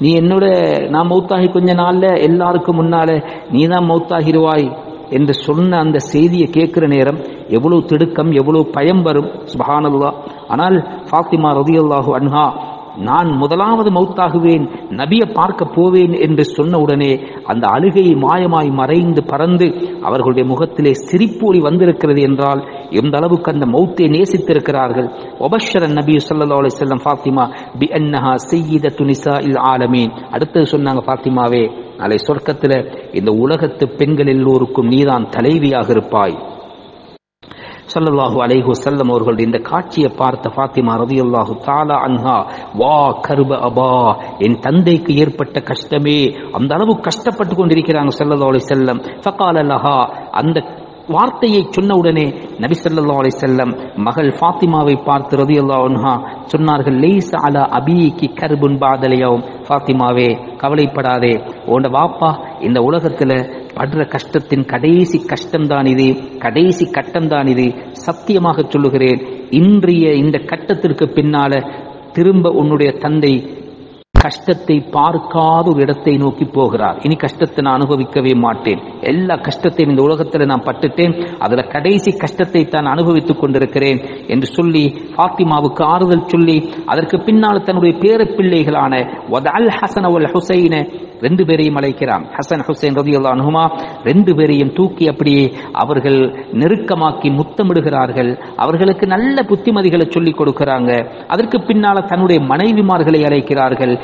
நீ என்னோட நான் மௌத்தாகி கொஞ்ச நாள்ல எல்லாருக்கும் முன்னால நீ தான் மௌத்தாகிருவாய். என்று சொன்ன அந்த செய்தியை கேட்குற நேரம் எவ்வளவு திடுக்கம் எவ்வளவு பயம் வரும். சுபஹானல்லா. ஆனால் ஃபாத்திமா ரதியல்லாஹு அன்ஹா நான் முதலாவது மௌத்தாகுவேன் நபியை பார்க்க போவேன் என்று சொன்ன உடனே அந்த அழுகை மாயமாய் மறைந்து பறந்து அவர்களுடைய முகத்திலே சிரிப்பொலி வந்திருக்கிறது என்றால் எந்த அளவுக்கு அந்த மௌத்தை நேசித்திருக்கிறார்கள்? ஒபஷரன் நபி சல்லா அலி செல்லம் ஃபாத்திமா பி அன்னஹா செய்யீத துனிசா இல் ஆலமீன். அடுத்தது சொன்னாங்க ஃபாத்திமாவே நாளை சொர்க்கத்தில் இந்த உலகத்து பெண்கள் எல்லோருக்கும் நீதான் தலைவியாக இருப்பாய். ஸல்லல்லாஹு அலைஹு செல்லம் அவர்களுடைய இந்த காட்சியை பார்த்த ஃபாத்திமா ரலியல்லாஹு தாலா அன்ஹா வா கர்ப அபா என் தந்தைக்கு ஏற்பட்ட கஷ்டமே. அந்த அளவு கஷ்டப்பட்டு கொண்டிருக்கிறாங்க செல்லதோலை செல்லம் வஸல்லம். ஃபகால லஹா அந்த வார்த்தையை சொன்ன உடனே நபி சொல்லா அலி செல்லம் மகள் ஃபாத்திமாவை பார்த்து ரதி அல்லாஹா சொன்னார்கள் லைஸ அலா அபிக்கு கர்புன் பாதலையாவும் ஃபாத்திமாவே கவலைப்படாதே. உன்ட வாப்பா இந்த உலகத்துல படுற கஷ்டத்தின் கடைசி கஷ்டம்தான் இது கடைசி கட்டம்தான் இது. சத்தியமாக சொல்லுகிறேன் இன்றைய இந்த கட்டத்திற்கு பின்னால திரும்ப உன்னுடைய தந்தை கஷ்டத்தை பார்க்காத ஒரு இடத்தை நோக்கி போகிறார். இனி கஷ்டத்தை நான் அனுபவிக்கவே மாட்டேன். எல்லா கஷ்டத்தையும் இந்த உலகத்தில் நான் பட்டுட்டேன். அதில் கடைசி கஷ்டத்தை தான் அனுபவித்துக் கொண்டிருக்கிறேன் என்று சொல்லி ஃபாத்திமாவுக்கு ஆறுதல் சொல்லி அதற்கு பின்னால் தன்னுடைய பேர பிள்ளைகளான ஹசன் அவல் ஹுசைன ரெண்டு பேரையும் அழைக்கிறான். ஹசன் ஹுசைன் ரதியுல்லா அனுமா ரெண்டு பேரையும் தூக்கி அப்படியே அவர்கள் நெருக்கமாக்கி முத்தமிடுகிறார்கள். அவர்களுக்கு நல்ல புத்திமதிகளை சொல்லிக் கொடுக்கிறாங்க. அதற்கு பின்னால தன்னுடைய மனைவிமார்களை அழைக்கிறார்கள்.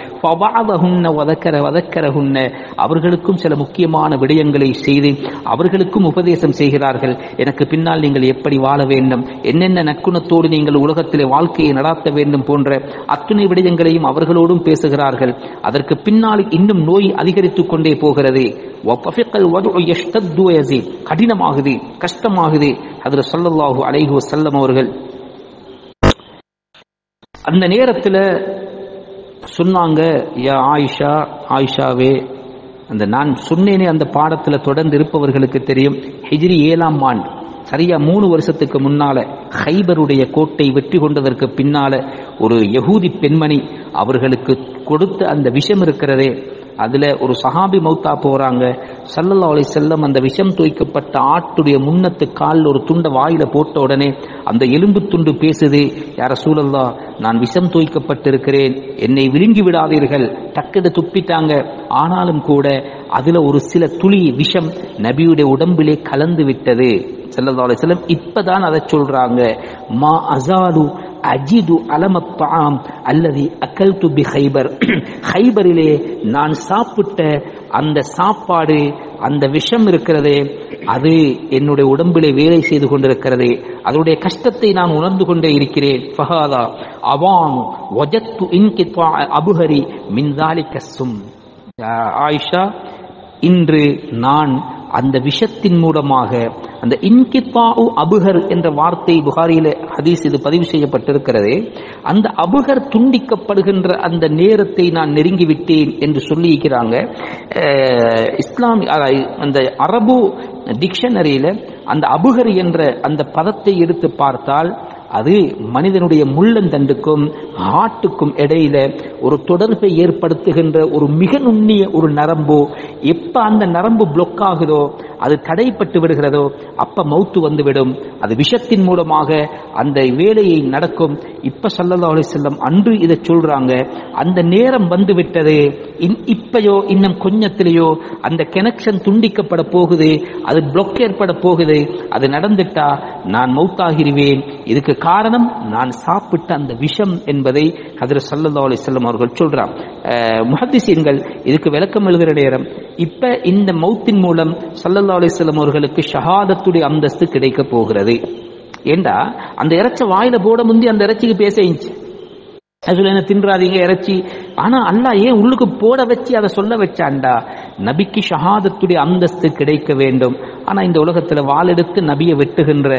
வதக்கர வதக்கரஹுன்ன. அவர்களுக்கும் சில முக்கியமான விடயங்களை செய்து அவர்களுக்கும் உபதேசம் செய்கிறார்கள். எனக்கு பின்னால் நீங்கள் எப்படி வாழ வேண்டும்? என்னென்ன நற்குணத்தோடு நீங்கள் உலகத்திலே வாழ்க்கையை நடாத்த வேண்டும் போன்ற அத்துணை விடயங்களையும் அவர்களோடும் பேசுகிறார்கள். அதற்கு பின்னால் இன்னும் நோய் அதிகரித்துக் கொண்டே போகிறது கடினமாகுது கஷ்டமாகுது. அதில் சொல்லல்லாஹு அலைஹு வஸல்லம் அவர்கள் அந்த நேரத்தில் சொன்னாங்க யா ஆயிஷா ஆயிஷாவே அந்த நான் சொன்னேனே அந்த பாடத்தில் தொடர்ந்து இருப்பவர்களுக்கு தெரியும். ஹிஜ்ரி ஏழாம் ஆண்டு. சரியா மூணு வருஷத்துக்கு முன்னால ஹைபருடைய கோட்டை வெற்றி கொண்டதற்கு பின்னால ஒரு யகூதி பெண்மணி அவர்களுக்கு கொடுத்த அந்த விஷம் இருக்கிறதே அதுல ஒரு சஹாபி மௌத்தா போறாங்க. சல்லல்லா அலை செல்லம் அந்த விஷம் தூய்க்கப்பட்ட ஆட்டுடைய முன்னத்து காலில் ஒரு துண்டை வாயில போட்ட உடனே அந்த எலும்பு துண்டு பேசுது யார சூழல்லா நான் விஷம் தூய்க்கப்பட்டிருக்கிறேன். என்னை விழுங்கி விடாதீர்கள். டக்குன்னு துப்பிட்டாங்க. ஆனாலும் கூட அதுல ஒரு சில துளி விஷம் நபியுடைய உடம்பிலே கலந்து விட்டது. சல்லல்லா செல்லம் இப்பதான் அதை சொல்றாங்க. மா அசாலு அஜிது அலமத்தாம் அல்லது அக்கல் துபி ஹைபர் ஹைபரிலே நான் சாப்பிட்ட அந்த சாப்பாடு அந்த விஷம் இருக்கிறது அது என்னுடைய உடம்பிலே வேலை செய்து கொண்டிருக்கிறது அதனுடைய கஷ்டத்தை நான் உணர்ந்து கொண்டே இருக்கிறேன். ஃபஹாதா அவானு ஒஜத்து இன்கி அபுஹரி மின்தாலி கஸ்ஸும் ஆயிஷா இன்று நான் அந்த விஷத்தின் மூலமாக அந்த இன்கித்தாவு அபுகர் என்ற வார்த்தை புகாரியில ஹதீஸ் இது பதிவு செய்யப்பட்டிருக்கிறது அந்த அபுகர் துண்டிக்கப்படுகின்ற அந்த நேரத்தை நான் நெருங்கிவிட்டேன் என்று சொல்லியிருக்கிறாங்க. இஸ்லாம் அந்த அரபு டிக்ஷனரியில அந்த அபுகர் என்ற அந்த பதத்தை எடுத்து பார்த்தால் அது மனிதனுடைய முள்ளந்தண்டுக்கும் ஆட்டுக்கும் இடையில ஒரு தொடர்பை ஏற்படுத்துகின்ற ஒரு மிக நுண்ணிய ஒரு நரம்போ. எப்ப அந்த நரம்பு பிளொக் ஆகுதோ அது தடைப்பட்டு விடுகிறதோ அப்ப மௌத்து வந்துவிடும். அது விஷத்தின் மூலமாக அந்த வேலையை நடக்கும். இப்ப சல்லல்லா அலி செல்லம் அன்று இதை சொல்றாங்க. அந்த நேரம் வந்து விட்டது இப்பயோ இன்னும் கொஞ்சத்திலேயோ அந்த கனெக்ஷன் துண்டிக்கப்பட போகுது. அது பிளொக் ஏற்பட போகுது. அது நடந்துட்டா நான் மௌத்தாகிருவேன் இதுக்கு காரணம் நான் சாப்பிட்ட அந்த விஷம் என்பதை ஹதர சல்லல்லா அலி செல்லம் அவர்கள் சொல்றான் முஹத்திசீன்கள் இதுக்கு விளக்கம் எழுதுகிற நேரம். இப்ப இந்த மௌத்தின் மூலம் சல்லல்லா அலிஸ்லாம் அவர்களுக்கு ஷஹாதத்துடைய அந்தஸ்து கிடைக்க போகிறது. ஏண்டா? அந்த இறைச்ச வாயில போட முந்தி அந்த இறைச்சிக்கு பேச அதுல என்ன தின்றாதீங்க இறைச்சி? ஆனா அல்லா ஏன் உள்ளுக்கு போட வச்சு அதை சொல்ல வச்சாண்டா நபிக்கு ஷஹாதத்துடைய அந்தஸ்து கிடைக்க வேண்டும். ஆனால் இந்த உலகத்தில் வாளெடுத்து நபியை வெட்டுகின்ற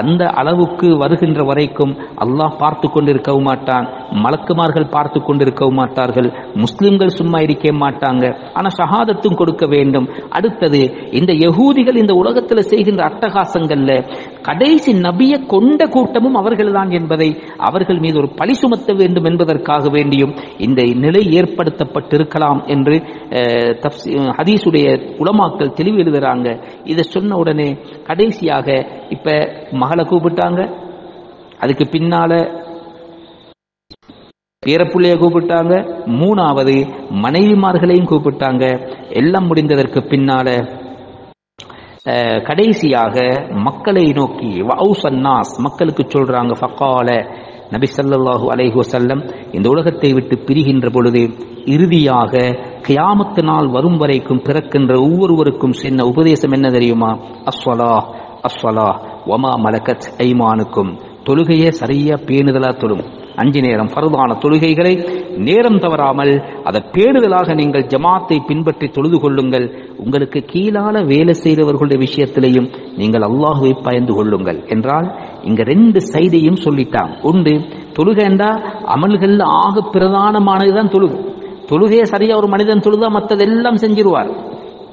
அந்த அளவுக்கு வருகின்ற வரைக்கும் அல்லாஹ் பார்த்து கொண்டிருக்கவும் மாட்டான். மலக்குமார்கள் பார்த்து கொண்டிருக்கவும் மாட்டார்கள். முஸ்லிம்கள் சும்மா இருக்க மாட்டாங்க. ஆனால் ஷஹாதத்தும் கொடுக்க வேண்டும். அடுத்தது இந்த யகூதிகள் இந்த உலகத்தில் செய்கின்ற அட்டகாசங்களில் கடைசி நபியை கொண்ட கூட்டமும் அவர்கள்தான் என்பதை அவர்கள் மீது ஒரு பழி சுமத்த வேண்டும் என்பதற்காக வேண்டியும் இந்த நிலை ஏற்படுத்தப்பட்டிருக்கலாம் என்று ஹதீஸுடைய உலமாக்கள் தெளிவு எழுதுறாங்க. இதை சொன்ன உடனே கடைசியாக இப்ப மகளை கூப்பிட்டாங்க. அதுக்கு பின்னால பேரப்புள்ளைய கூப்பிட்டாங்க. மூணாவது மனைவிமார்களையும் கூப்பிட்டாங்க. எல்லாம் முடிந்ததற்கு பின்னால கடைசியாக மக்களை நோக்கி வவுசன்னாஸ் மக்களுக்கு சொல்றாங்க. ஃபக்கால நபி சல்லாஹூ அலைஹி வசல்லம் இந்த உலகத்தை விட்டு பிரிகின்ற பொழுது இறுதியாக கியாமத்து நாள் வரும் வரைக்கும் பிறக்கின்ற ஒவ்வொருவருக்கும் சின்ன உபதேசம் என்ன தெரியுமா? அஸ்வலா அஸ்வலா ஒமா மலக்கத் ஐமானுக்கும். தொழுகையே சரியா பேணுதலா தொழும். அஞ்சு நேரம் பரதான தொழுகைகளை நேரம் தவறாமல் அதை பேணுதலாக நீங்கள் ஜமாத்தை பின்பற்றி தொழுது கொள்ளுங்கள். உங்களுக்கு கீழான வேலை செய்தவர்களுடைய விஷயத்திலையும் நீங்கள் அல்லாஹுவை பயந்து கொள்ளுங்கள். என்றால் இங்க ரெண்டு சைதையும் சொல்லிட்டான். உண்டு. தொழுகைண்டா அமல்கள் ஆக பிரதானமானதுதான் தொழுகு. தொழுகையை சரியா ஒரு மனிதன் தொழுதா மற்றதெல்லாம் செஞ்சிருவார்.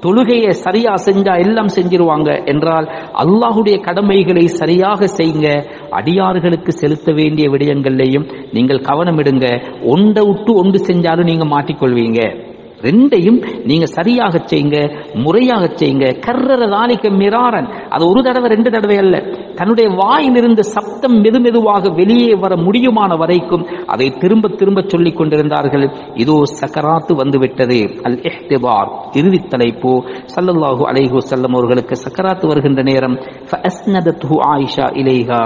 தொழுகையை சரியா செஞ்சா எல்லாம் செஞ்சிருவாங்க என்றால் அல்லாஹுடைய கடமைகளை சரியாக செய்யுங்க அடியார்களுக்கு செலுத்த வேண்டிய விடயங்கள்லையும் நீங்கள் கவனம் எடுங்க ஒன்றை விட்டு ஒன்று செஞ்சாலும் நீங்க மாட்டிக்கொள்வீங்க. ரெண்டையும் நீங்க சரியாக செய்யுங்க முறையாக செய்யுங்க கர்ற தாலிக்க மிராரன். அது ஒரு தடவை ரெண்டு தடவை அல்ல. தன்னுடைய வாயிலிருந்து சப்தம் மெது மெதுவாக வெளியே வர முடியுமான வரைக்கும் அதை திரும்ப திரும்ப சொல்லிக் கொண்டிருந்தார்கள். இதோ சக்கராத்து வந்துவிட்டது. அல் எஹ்திபார் இறுதி தலைப்பு சல்லல்லாஹு அலைஹு செல்லம் அவர்களுக்கு சக்கராத்து வருகின்ற நேரம். ஆயிஷா இலேஹா.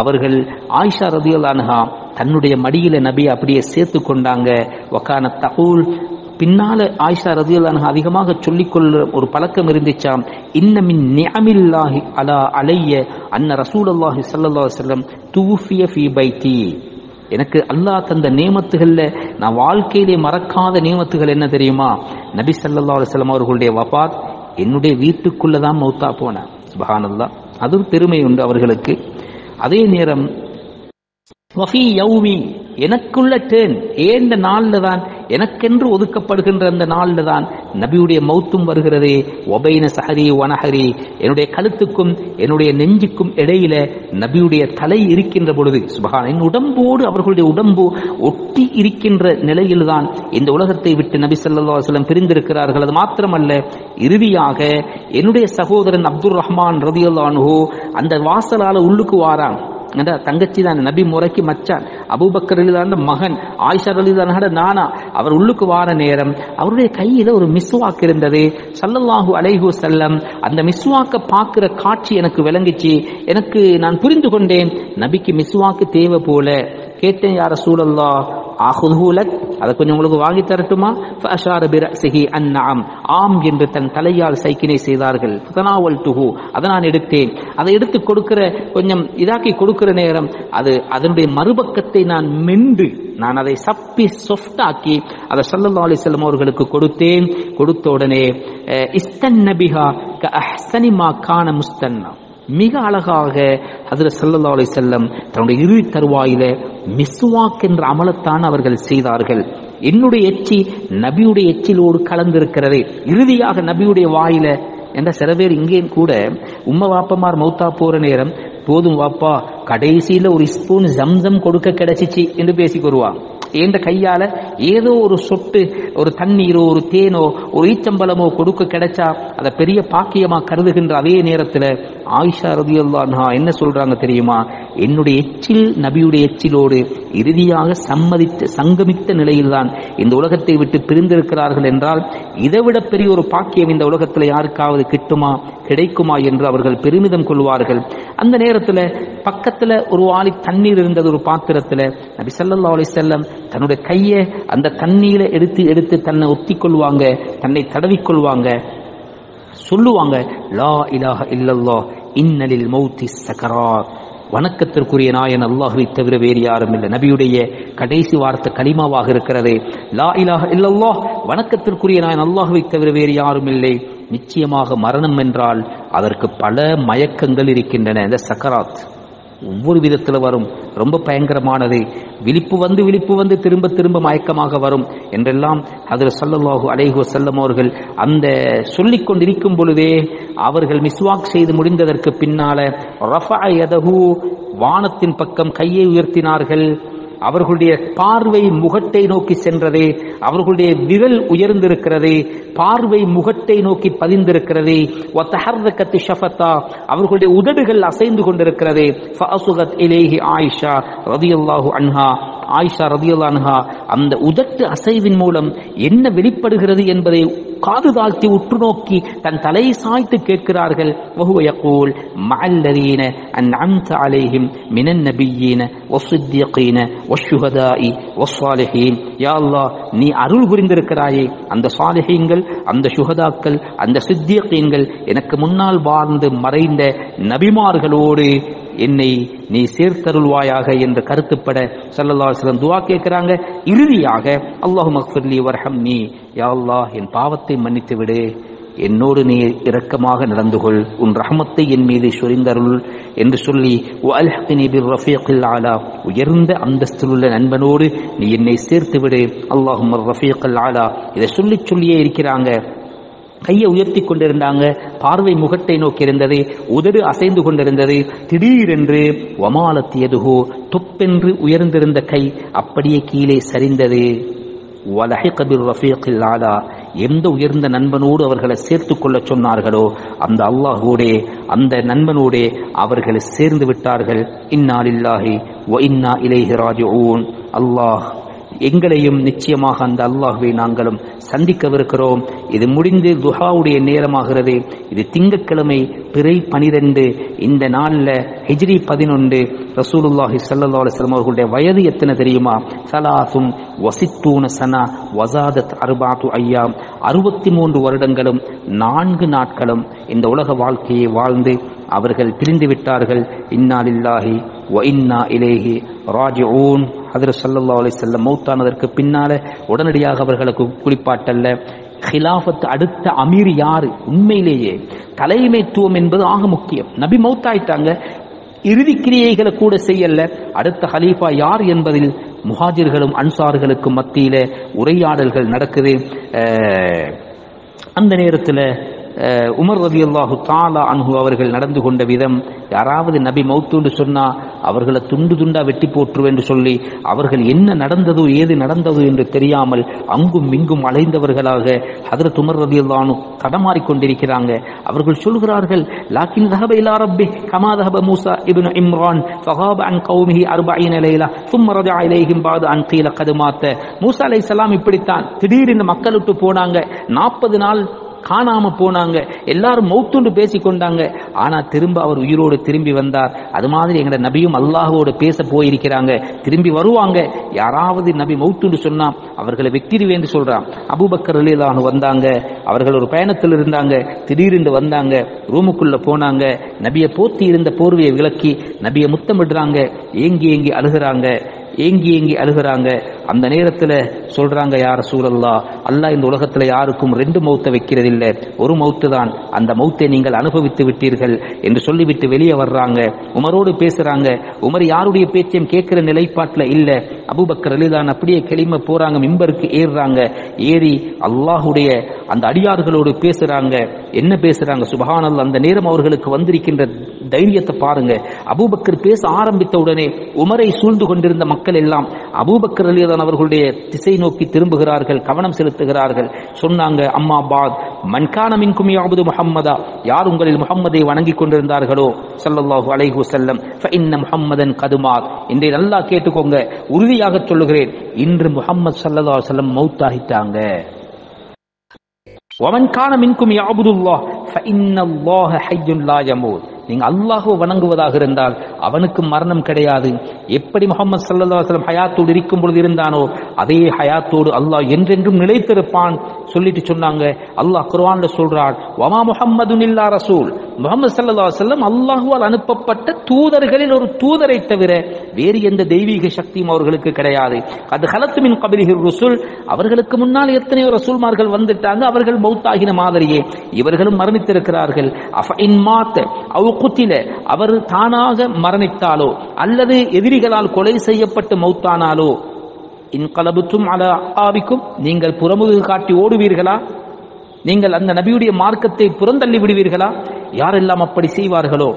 அவர்கள் ஆயிஷா ரதியல்லான்ஹா தன்னுடைய மடியில நபி அப்படியே சேர்த்து கொண்டாங்க. வக்கான தகூல் பின்னால ஆயிஷா ரதியுல்லான அதிகமாக சொல்லிக்கொள்ள ஒரு பழக்கம் இருந்துச்சாம். இன்னமின் நியமில்லாஹி அலா அலைய அன்ன ரசூல் அல்லாஹி சல்லா செல்லம் தூஃபிய ஃபீ பைத்தி. எனக்கு அல்லாஹ் தந்த நியமத்துகள்ல நான் வாழ்க்கையிலே மறக்காத நியமத்துகள் என்ன தெரியுமா? நபி சல்லா அலுவலம் அவர்களுடைய வபாத் என்னுடைய வீட்டுக்குள்ளதான் மௌத்தா போனேன் சுபஹானல்லாஹ். அதுவும் பெருமை உண்டு அவர்களுக்கு. அதே நேரம் எனக்குள்ள டேர்ன். ஏந்த நாள்ல தான் எனக்கென்று ஒதுக்கப்படுகின்ற அந்த நாளில் தான் நபியுடைய மௌத்தும் வருகிறதே. ஒபைன சஹரி வனஹரி. என்னுடைய கழுத்துக்கும் என்னுடைய நெஞ்சுக்கும் இடையில நபியுடைய தலை இருக்கின்ற பொழுது சுபகான் என் உடம்போடு அவர்களுடைய உடம்பு ஒட்டி இருக்கின்ற நிலையில்தான் இந்த உலகத்தை விட்டு நபி சல்லா செல்லம் பிரிந்திருக்கிறார்கள். அது மாத்திரமல்ல இறுதியாக என்னுடைய சகோதரன் அப்துல் ரஹ்மான் ரதியுல்லாஹு அந்த வாசலால உள்ளுக்கு வாரான். அந்த தங்கச்சி தான் நபி முறைக்கு மச்சான். அபூபக்கர் அலிதான மகன் ஆயிஷா அலிதான நானா அவர் உள்ளுக்கு வார நேரம் அவருடைய கையில ஒரு மிஸ்வாக் இருந்தது. சல்லல்லாஹு அலைஹு செல்லம் அந்த மிஸ்வாக்க பார்க்கிற காட்சி எனக்கு விளங்கிச்சு. எனக்கு நான் புரிந்து கொண்டேன் நபிக்கு மிஸ்வாக்கு தேவை போல. கேட்டேன் யார சூழல்லா ஆஹுலக் அதை கொஞ்சம் உங்களுக்கு வாங்கி தரட்டுமா? ஃபஅஷார பிரஸிஹி அன்அம் ஆம் என்று தன் தலையால் சைக்கினை செய்தார்கள். புதனாவல் துஹு அதை நான் எடுத்தேன். அதை எடுத்து கொடுக்கிற கொஞ்சம் இதாக்கி கொடுக்கிற நேரம் அது அதனுடைய மறுபக்கத்தை நான் மென்று நான் அதை சப்பி சொஃப்டாக்கி அதை சல்லல்லா அலிசல்லம் அவர்களுக்கு கொடுத்தேன். கொடுத்த உடனே இஸ்தன் நபிஹா க அஹ்சனி கான முஸ்தன்னா. மிக அழகாக அதில் ஸல்லல்லாஹு அலி செல்லம் தன்னுடைய இறுதி தருவாயில மிஸ்வாக் என்ற அமலத்தான் அவர்கள் செய்தார்கள். என்னுடைய எச்சி நபியுடைய எச்சிலோடு கலந்திருக்கிறது. இறுதியாக நபியுடைய வாயில என்ற சில பேர் இங்கேயும் கூட உம்ம வாப்பமார் மௌத்தா போற நேரம் போதும் வாப்பா கடைசியில ஒரு ஸ்பூன் ஜம்சம் கொடுக்க கிடைச்சிச்சு என்று பேசிக்கொருவாங்க என்ற கையால ஏதோ ஒரு சொட்டு ஒரு தண்ணீரோ ஒரு தேனோ ஒரு ஈச்சம்பலமோ கொடுக்க கிடைச்சா அதை பெரிய பாக்கியமா கருதுகின்ற அதே நேரத்துல ஆயிஷா ரதியுல்லான்ஹா என்ன சொல்றாங்க தெரியுமா? என்னுடைய எச்சில் நபியுடைய எச்சிலோடு இறுதியாக சம்மதித்த சங்கமித்த நிலையில்தான் இந்த உலகத்தை விட்டு பிரிந்திருக்கிறார்கள் என்றால் இதைவிட பெரிய ஒரு பாக்கியம் இந்த உலகத்தில் யாருக்காவது கிட்டுமா கிடைக்குமா என்று அவர்கள் பெருமிதம் கொள்வார்கள். அந்த நேரத்தில் பக்கத்தில் ஒரு வாளி தண்ணீர் இருந்தது ஒரு பாத்திரத்தில். நபி சல்லா அலி செல்லம் தன்னுடைய கையை அந்த தண்ணீரை எடுத்து எடுத்து தன்னை ஒத்திக் கொள்வாங்க தன்னை தடவிக் கொள்வாங்க சொல்லுவாங்க லா இலாஹ இல்லல்லா இன்னலில் மௌத்தி சக்கராத் வணக்கத்திற்குரிய நாயன் அல்லாஹுவை தவிர வேறு யாரும் இல்லை. நபியுடைய கடைசி வார்த்தை கலிமாவாக இருக்கிறது. லா இலாக இல்லல்லா வணக்கத்திற்குரிய நாயன் அல்லாஹுவை தவிர வேறு யாரும் இல்லை. நிச்சயமாக மரணம் என்றால் அதற்கு பல மயக்கங்கள் இருக்கின்றன. இந்த சக்கராத் ஒவ்வொரு விதத்தில் வரும். ரொம்ப பயங்கரமானது. விழிப்பு வந்து விழிப்பு வந்து திரும்ப திரும்ப மயக்கமாக வரும் என்றெல்லாம் அதில் சல்லல்லாஹு அலைஹி செல்லம் அவர்கள் அந்த சொல்லி கொண்டிருக்கும் பொழுதே அவர்கள் மிஸ்வாக் செய்து முடிந்ததற்கு பின்னால ரஃபா எதகு வானத்தின் பக்கம் கையை உயர்த்தினார்கள். அவர்களுடைய பார்வை முகத்தை நோக்கி சென்றது அவர்களுடைய விரல் உயர்ந்திருக்கிறது பார்வை முகத்தை நோக்கி பதிந்திருக்கிறது. கத்தி ஷஃபத்தா அவர்களுடைய உதடுகள் அசைந்து கொண்டிருக்கிறது. ஆயிஷா ரதியல்லாஹு அன்ஹா. ஆயிஷா ரதியல்லாஹு அன்ஹா அந்த உதட்டு அசைவின் மூலம் என்ன வெளிப்படுகிறது என்பதை காது தாழ்த்தி உற்று நோக்கி தன் தலையை சாய்த்து கேட்கிறார்கள் وهو يقول مع الذين أنعمت عليهم من النبيين والصديقين والشهداء والصالحين يا الله நீ அருள் புரிந்திருக்கிறாயே அந்த சாலிஹீன்கள் அந்த சுகதாக்கள் அந்த சித்தியக்கீன்கள் எனக்கு முன்னால் வாழ்ந்து மறைந்த நபிமார்களோடு என்னை நீ சேர்த்தருள்வாயாக என்று கருத்துப்பட சல்லல்லா சிலம் துவா கேட்கிறாங்க. இறுதியாக அல்லாஹு மக்ஃபிர்லி வர்ஹம்னி. யா அல்லாஹ் என் பாவத்தை மன்னித்து விடு. என்னோடு நீ இரக்கமாக நடந்து கொள். உன் ரஹமத்தை என் மீது சொரிந்தருள் என்று சொல்லி ஆலா உயர்ந்த அந்தஸ்தில் உள்ள நண்பனோடு நீ என்னை சேர்த்து விடு. அல்லாஹும் ரஃபீகல் ஆலா இதை சொல்லி சொல்லியே இருக்கிறாங்க. கையை உயர்த்தி கொண்டிருந்தாங்க. பார்வை முகத்தை நோக்கி இருந்தது உதடு அசைந்து கொண்டிருந்தது. திடீரென்று வமாலத்தியதுகோ துப்பென்று உயர்ந்திருந்த கை அப்படியே கீழே சரிந்தது. எந்த உயர்ந்த நண்பனோடு அவர்களை சேர்த்து கொள்ள சொன்னார்களோ அந்த அல்லாஹோடே அந்த நண்பனோடே அவர்களை சேர்ந்து விட்டார்கள். இன்னா ஒ வ இன்னா இலைஹி ஓன் அல்லாஹ் எங்களையும் நிச்சயமாக அந்த அல்லாஹுவை நாங்களும் சந்திக்கவிருக்கிறோம். இது முடிந்து துஹாவுடைய நேரமாகிறது. இது திங்கட்கிழமை பிறை பனிரெண்டு. இந்த நாளில் ஹிஜ்ரி பதினொன்று. ரசூலுல்லாஹி சல்லா அலுவலம் அவர்களுடைய வயது எத்தனை தெரியுமா? சலாசும் வசித்தூன சனா வசாதத் அருபாத்து ஐயா அறுபத்தி மூன்று வருடங்களும் நான்கு நாட்களும் இந்த உலக வாழ்க்கையை வாழ்ந்து அவர்கள் பிரிந்து விட்டார்கள். இன்னா லில்லாஹி இன்னா இலேஹி ராஜிஊன் ஹதர் சல்லா அலி செல்லம் மௌத்தானதற்கு பின்னால உடனடியாக அவர்களுக்கு குளிப்பாட்டல்ல. ஹிலாஃபத் அடுத்த அமீர் யாரு? உண்மையிலேயே தலைமைத்துவம் என்பது ஆக முக்கியம். நபி மௌத்தாயிட்டாங்க. இறுதி கிரியைகளை கூட செய்யல அடுத்த ஹலீஃபா யார் என்பதில் முஹாஜிர்களும் அன்சார்களுக்கும் மத்தியில உரையாடல்கள் நடக்குது. அந்த நேரத்தில் உமர் ரவி அல்லாஹு தாலா அன்ஹு அவர்கள் நடந்து கொண்ட விதம் யாராவது நபி மௌத்துன்னு சொன்னா அவர்களை துண்டு துண்டா வெட்டி போற்று என்று சொல்லி அவர்கள் என்ன நடந்ததோ ஏது நடந்ததோ என்று தெரியாமல் அங்கும் இங்கும் அலைந்தவர்களாக ஹதரத் உமர் ரவி அல்லானு தடமாறிக்கொண்டிருக்கிறாங்க அவர்கள் சொல்கிறார்கள் லாக்கின் ரஹப இலா ரப்பி கமா ரஹப மூசா இப்னு இம்ரான் ஃபஹாப் அன் கௌமிஹி அர்பஈன லைலா சும்ம ரஜா இலைஹிம் பாது அன் கீல கதுமாத்த மூசா அலைஹிஸ்ஸலாம் இப்படித்தான் திடீரென மக்கள் விட்டு போனாங்க. நாற்பது நாள் காணாம போனாங்க. எல்லாரும் மௌத்துண்டு பேசி கொண்டாங்க. ஆனா திரும்ப அவர் உயிரோடு திரும்பி வந்தார். அது மாதிரி எங்கட நபியும் அல்லாஹோடு பேச போயிருக்கிறாங்க. திரும்பி வருவாங்க. யாராவது நபி மௌத்துண்டு சொன்னா அவர்களை வெற்றிடுவேன்னு சொல்றான். அபூபக்கர் அலிலானு வந்தாங்க. அவர்கள் ஒரு பயணத்தில் இருந்தாங்க. திடீரென்று வந்தாங்க. ரூமுக்குள்ள போனாங்க. நபியை போத்தி இருந்த போர்வையை விளக்கி நபியை முத்தமிடுறாங்க. ஏங்கி ஏங்கி அழுகிறாங்க. ஏங்கி ஏங்கி அழுகிறாங்க. அந்த நேரத்துல சொல்றாங்க யார் சூழல்லா அல்லாஹ் இந்த உலகத்துல யாருக்கும் ரெண்டு மௌத்தை வைக்கிறதில்ல. ஒரு மௌத்து தான். அந்த மௌத்தை நீங்கள் அனுபவித்து விட்டீர்கள். என்று சொல்லிவிட்டு வெளியே வர்றாங்க. உமரோடு பேசுறாங்க. உமர் யாருடைய பேச்சையும் கேட்கிற நிலைப்பாட்டில் இல்ல. அபூபக்கர் அலிதான் அப்படியே கிளிம போறாங்க மிம்பருக்கு ஏறுறாங்க. ஏறி அல்லாஹுடைய அந்த அடியார்களோடு பேசுறாங்க. என்ன பேசுறாங்க? சுபஹானல் அந்த நேரம் அவர்களுக்கு வந்திருக்கின்ற தைரியத்தை பாருங்க. அபூபக்கர் பேச ஆரம்பித்த உடனே உமரை சூழ்ந்து கொண்டிருந்த மக்கள் எல்லாம் அபூபக்கர் அலிதான் ரலியல்லான் அவர்களுடைய திசை நோக்கி திரும்புகிறார்கள் கவனம் செலுத்துகிறார்கள். சொன்னாங்க அம்மா பாத் மன்கானமின் குமி முகம்மதா யார் உங்களில் முகம்மதை வணங்கிக் கொண்டிருந்தார்களோ? சல்லல்லாஹு அலைஹு செல்லம் முகம்மதன் கதுமார் இன்றை நல்லா கேட்டுக்கோங்க உறுதியாக சொல்லுகிறேன் இன்று முகம்மது சல்லல்லா செல்லம் மௌத்தாகிட்டாங்க. ஒமன் மின்கும் யாபுதுல்லா நீங்க அல்லாஹ்வை வணங்குவதாக இருந்தால் அவனுக்கு மரணம் கிடையாது. எப்படி முகமது சல்லல்லாஹு அலைஹி ஹயாத்தோடு இருக்கும் பொழுது இருந்தானோ அதே ஹயாத்தோடு அல்லாஹ் என்றென்றும் நிலைத்திருப்பான். சொல்லிட்டு சொன்னாங்க அல்லாஹ் குர்வான்ல சொல்றான் வமா முகம்மது இல்லா ரசூல். முகமது சல்லா செல்லம் அல்லாஹுவால் அனுப்பப்பட்ட தூதர்களில் ஒரு தூதரை தவிர வேறு எந்த தெய்வீக சக்தியும் அவர்களுக்கு கிடையாது. அது ஹலத்து மின் ரசூல். அவர்களுக்கு முன்னால் எத்தனையோ ரசூல்மார்கள் வந்துட்டாங்க அவர்கள் மௌத்தாகின மாதிரியே. இவர்களும் மரணித்திருக்கிறார்கள். அஃப இன் மாத்த குத்தில. அவர் தானாக மரணித்தாலோ அல்லது எதிரிகளால் கொலை செய்யப்பட்டு மௌத்தானாலோ? இன்கலபுத்தும் அல ஆவிக்கும் நீங்கள் புறமுது காட்டி ஓடுவீர்களா? நீங்கள் அந்த நபியுடைய மார்க்கத்தை புறந்தள்ளி விடுவீர்களா? யாரெல்லாம் அப்படி செய்வார்களோ?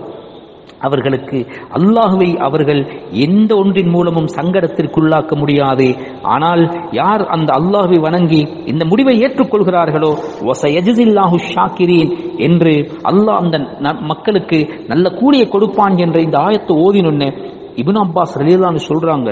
அவர்களுக்கு அல்லாஹுவை அவர்கள் எந்த ஒன்றின் மூலமும் சங்கடத்திற்குள்ளாக்க முடியாது. ஆனால் யார் அந்த அல்லாஹுவை வணங்கி இந்த முடிவை ஏற்றுக்கொள்கிறார்களோ? வசயஜில்லாஹு ஷாக்கிரீன் என்று அல்லாஹ் அந்த ந- மக்களுக்கு நல்ல கூலியை கொடுப்பான் என்ற இந்த ஆயத்தை ஓதினொன்னு இபின் அப்பாஸ் ரலியல்லான்னு சொல்றாங்க